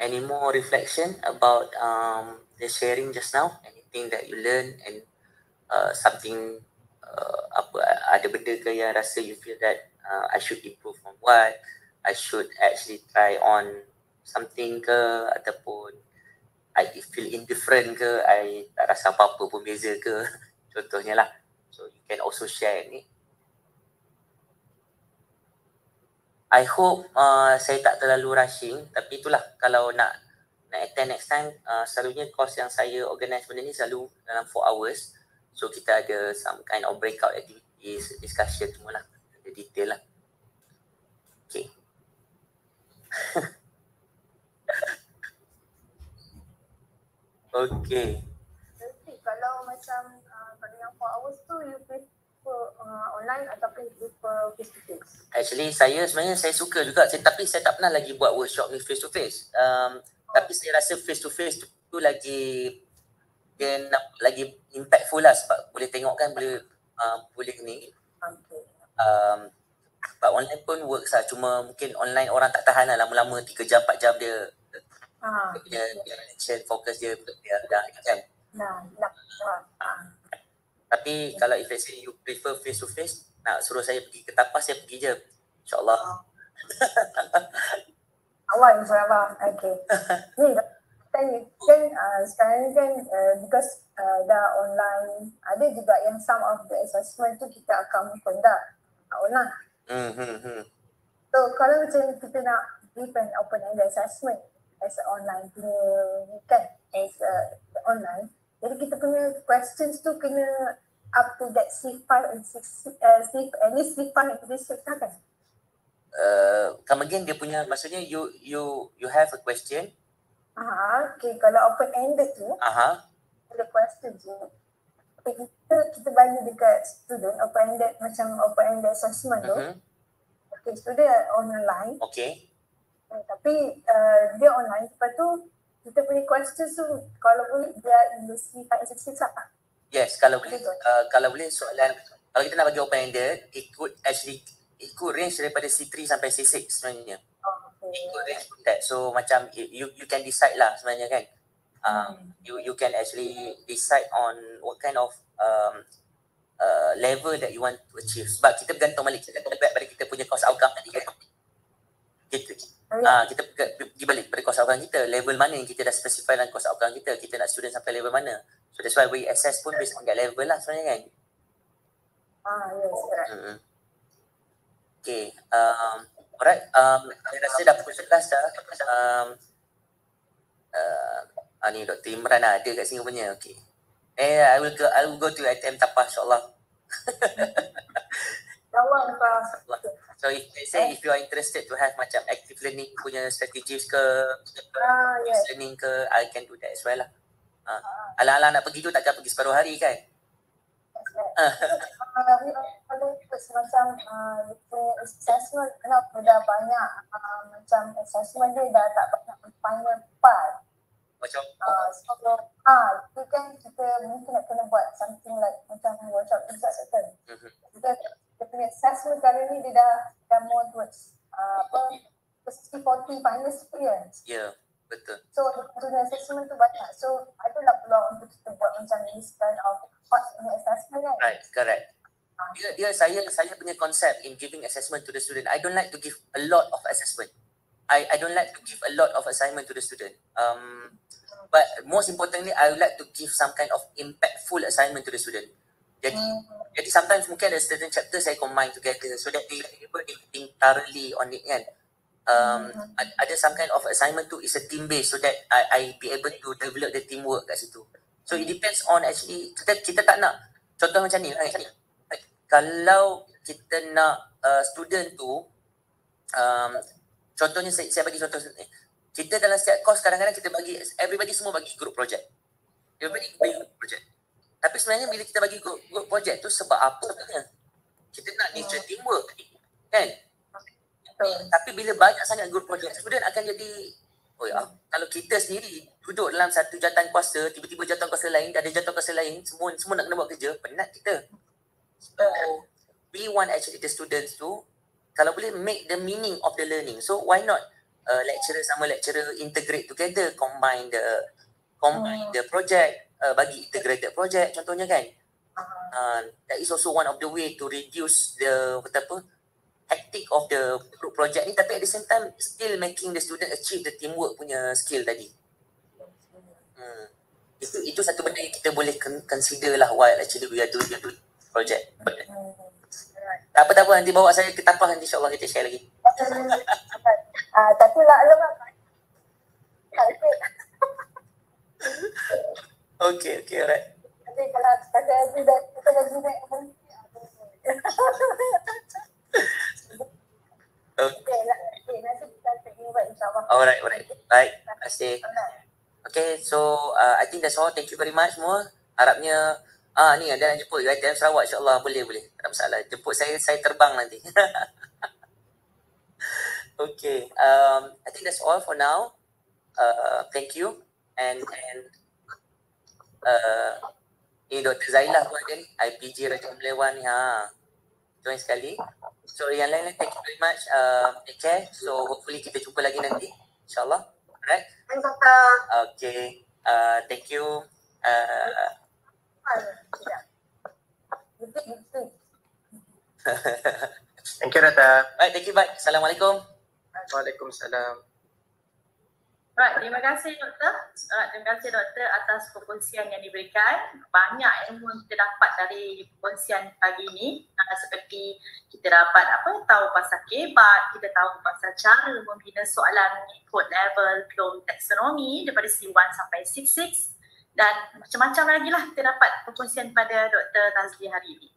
S1: Any more reflection about um, the sharing just now? Anything that you learn and uh, something uh, apa ada benda ke yang rasa you feel that uh, I should improve on what? I should actually try on something ke ataupun I feel indifferent ke, I tak rasa apa-apa pun beza ke. (laughs) Contohnya lah. So you can also share ni. I hope uh, saya tak terlalu rushing tapi itulah kalau nak nak attend next time uh, selalunya course yang saya organize benda ni selalu dalam 4 hours. So kita ada some kind of breakout activities discussion semua lah ada detail lah. (laughs) Okay. Okay.
S2: Kalau macam uh, pada yang 4 hours tu you prefer uh, online ataupun prefer face to face?
S1: Actually saya sebenarnya saya suka juga saya, tapi saya tak pernah lagi buat workshop ni face to face. Um, tapi saya rasa face to face tu, tu lagi dia nak, lagi impactful lah sebab boleh tengok kan boleh uh, boleh ni
S2: Okay.
S1: um, online pun works lah cuma mungkin online orang tak tahan lah lama-lama 3 jam 4 jam dia
S2: Ha,
S1: dia punya dia attention fokus dia dia dah kan
S2: nah, nak, nak, ah.
S1: Tapi kalau if let's say you prefer face to face nak suruh saya pergi ke tapas saya pergi je insyaallah (laughs)
S2: Awal insyaAllah. Okay. (laughs) Ni kan, kan uh, sekarang ni kan uh, because uh, dah online, ada juga yang some of the assessment tu kita akan conduct uh, online.
S1: hmm hmm hmm
S2: So kalau macam kita nak give an open-ended assessment as online punya kan, as a online, jadi kita punya questions tu kena up to that C5 and C, uh, C, at least C5 and C6 lah kan?
S1: uh, come again dia punya maksudnya you you you have a question
S2: Ah, okay. Kalau open-ended tu,
S1: aha
S2: ada question je. Okay, kita, kita bagi dekat student open-ended macam open-ended assessment tu.
S1: mhm
S2: Okay, dia online.
S1: okay
S2: Eh, tapi uh, dia online. Lepas tu, kita punya questions tu kalau boleh dia C5 and C6 lah.
S1: yes kalau boleh uh, kalau boleh soalan kalau kita nak bagi open ended could actually could range daripada C3 sampai C6 sebenarnya.
S2: Oh, okay.
S1: range from that so macam you you can decide lah sebenarnya kan. Um,
S2: Hmm.
S1: you you can actually decide on what kind of um, uh, level that you want to achieve. Sebab kita bergantung balik. Kita bergantung balik pada kita punya course outcome tadi kan. Kita Ah, kita pergi balik pada course outcome kita, level mana yang kita dah specify dalam course outcome kita, kita nak student sampai level mana. So that's why we assess pun based on that level lah sebenarnya kan.
S2: Ah, yes, correct.
S1: Mm-hmm. Okay, um, alright, um, saya rasa dah pukul 11 dah. Um, uh, ah, ni Dr. Imran lah, ada kat sini punya, okay. Eh, I will go, I will go to ITM Tapas insyaAllah. (laughs) So if let's say if you are interested to have macam active learning punya strategies ke,
S2: Ah, yes.
S1: listening ke, I can do that as well lah. Ha. Alang-alang nak pergi tu takkan pergi separuh hari kan? (laughs)
S2: Uh, ada macam uh, assessment kenapa dah banyak uh, macam assessment dia dah tak banyak final part.
S1: Macam
S2: Uh, so ah, itu kan kita mungkin nak kena buat something like macam workshop result certain.
S1: Mhm.
S2: Kita, kita punya assessment kali ni dia dah dah more towards uh, apa 60-40 final experience.
S1: ya, yeah, betul.
S2: So dia punya assessment tu banyak. So adalah peluang untuk kita buat macam this kind of punya assessment kan.
S1: Right, correct. Dia, dia saya saya punya konsep in giving assessment to the student. I don't like to give a lot of assessment. I I don't like to give a lot of assignment to the student. Um, but most importantly, I would like to give some kind of impactful assignment to the student. Jadi
S2: Hmm.
S1: jadi sometimes mungkin ada certain chapter saya combine together so that they able to think thoroughly on it kan. Um, ad- ada some kind of assignment tu is a team based so that I I be able to develop the teamwork kat situ. So it depends on actually kita kita tak nak contoh macam ni lah. Like, kalau kita nak uh, student tu um, contohnya saya, saya bagi contoh ni. Kita dalam setiap course kadang-kadang kita bagi everybody semua bagi group project. Everybody bagi group project. Tapi sebenarnya bila kita bagi group, group project tu sebab apa sebenarnya? Kita nak nature teamwork. Kan?
S2: Betul.
S1: Tapi bila banyak sangat group project, student akan jadi Oh ya, kalau kita sendiri duduk dalam satu jawatan kuasa, tiba-tiba jawatan kuasa lain, ada jawatan kuasa lain, semua semua nak kena buat kerja, penat kita. So, we want actually the students to, kalau boleh make the meaning of the learning. So, why not uh, lecturer sama lecturer integrate together combine the combine
S2: Hmm.
S1: the project uh, bagi integrated project contohnya kan
S2: Ah,
S1: uh, that is also one of the way to reduce the kata apa hectic of the group project ni tapi at the same time still making the student achieve the teamwork punya skill tadi hmm. itu itu satu benda yang kita boleh con- consider lah while actually we are doing the project but,
S2: hmm.
S1: Tak apa tak apa nanti bawa saya ke tapah nanti insyaAllah kita share lagi (laughs)
S2: Ah, tapi lah ikut.
S1: okay okay alright
S2: Tapi kalau kata Aziz dah, kita dah jinak berhenti.
S1: okay.
S2: Okay, lah. Okay, nanti kita back insyaAllah.
S1: alright alright baik terima kasih. Okay, so uh, I think that's all. Thank you very much semua. Harapnya ah ni ada nak jemput UiTM Sarawak insyaAllah boleh boleh. Tak masalah. Jemput saya saya terbang nanti. (laughs) okay, um, I think that's all for now. Uh, thank you and and uh, ni Dr. Zailah pun ada ni. IPG Raja Melewan ni. Ha. Join sekali. So yang lain thank you very much. Uh, take care. So hopefully kita jumpa lagi nanti. InsyaAllah. Alright.
S2: Thanks, Doktor.
S1: Okay. Uh, thank you. Uh.
S3: Thank you, Rata.
S1: right, thank you. Bye. Assalamualaikum.
S3: Waalaikumsalam.
S4: Right, terima kasih doktor. Right, terima kasih doktor atas perkongsian yang diberikan. Banyak ilmu yang kita dapat dari perkongsian pagi ini. Uh, seperti kita dapat apa tahu pasal kebat, kita tahu pasal cara membina soalan mengikut level Bloom taxonomy daripada C1 sampai C6 dan macam-macam lagi lah kita dapat perkongsian pada Dr. Tazli hari ini.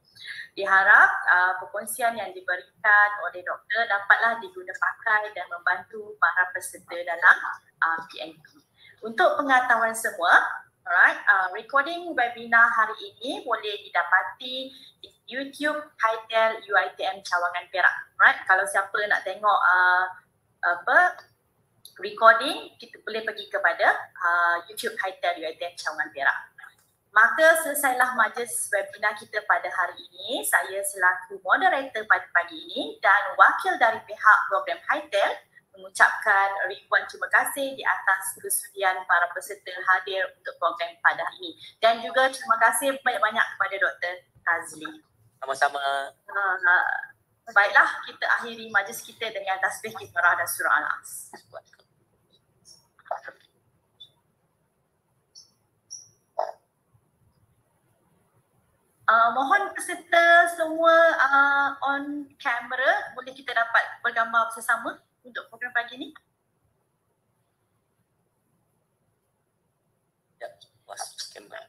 S4: Diharap uh, perkongsian yang diberikan oleh doktor dapatlah diguna pakai dan membantu para peserta dalam uh, PNP. Untuk pengetahuan semua, alright, uh, recording webinar hari ini boleh didapati di YouTube Hightail UiTM Cawangan Perak. Right? Kalau siapa nak tengok uh, apa recording, kita boleh pergi kepada uh, YouTube Hightail UiTM Cawangan Perak. Maka selesailah majlis webinar kita pada hari ini. Saya selaku moderator pada pagi ini dan wakil dari pihak program Hightail mengucapkan ribuan terima kasih di atas kesudian para peserta hadir untuk program pada hari ini. Dan juga terima kasih banyak-banyak kepada Dr. Tazli.
S1: Sama-sama.
S4: Uh, baiklah, kita akhiri majlis kita dengan tasbih kifarah dan surah Al-As. Uh, mohon peserta semua uh, on camera boleh kita dapat bergambar bersama untuk program pagi ni. Ya, last camera.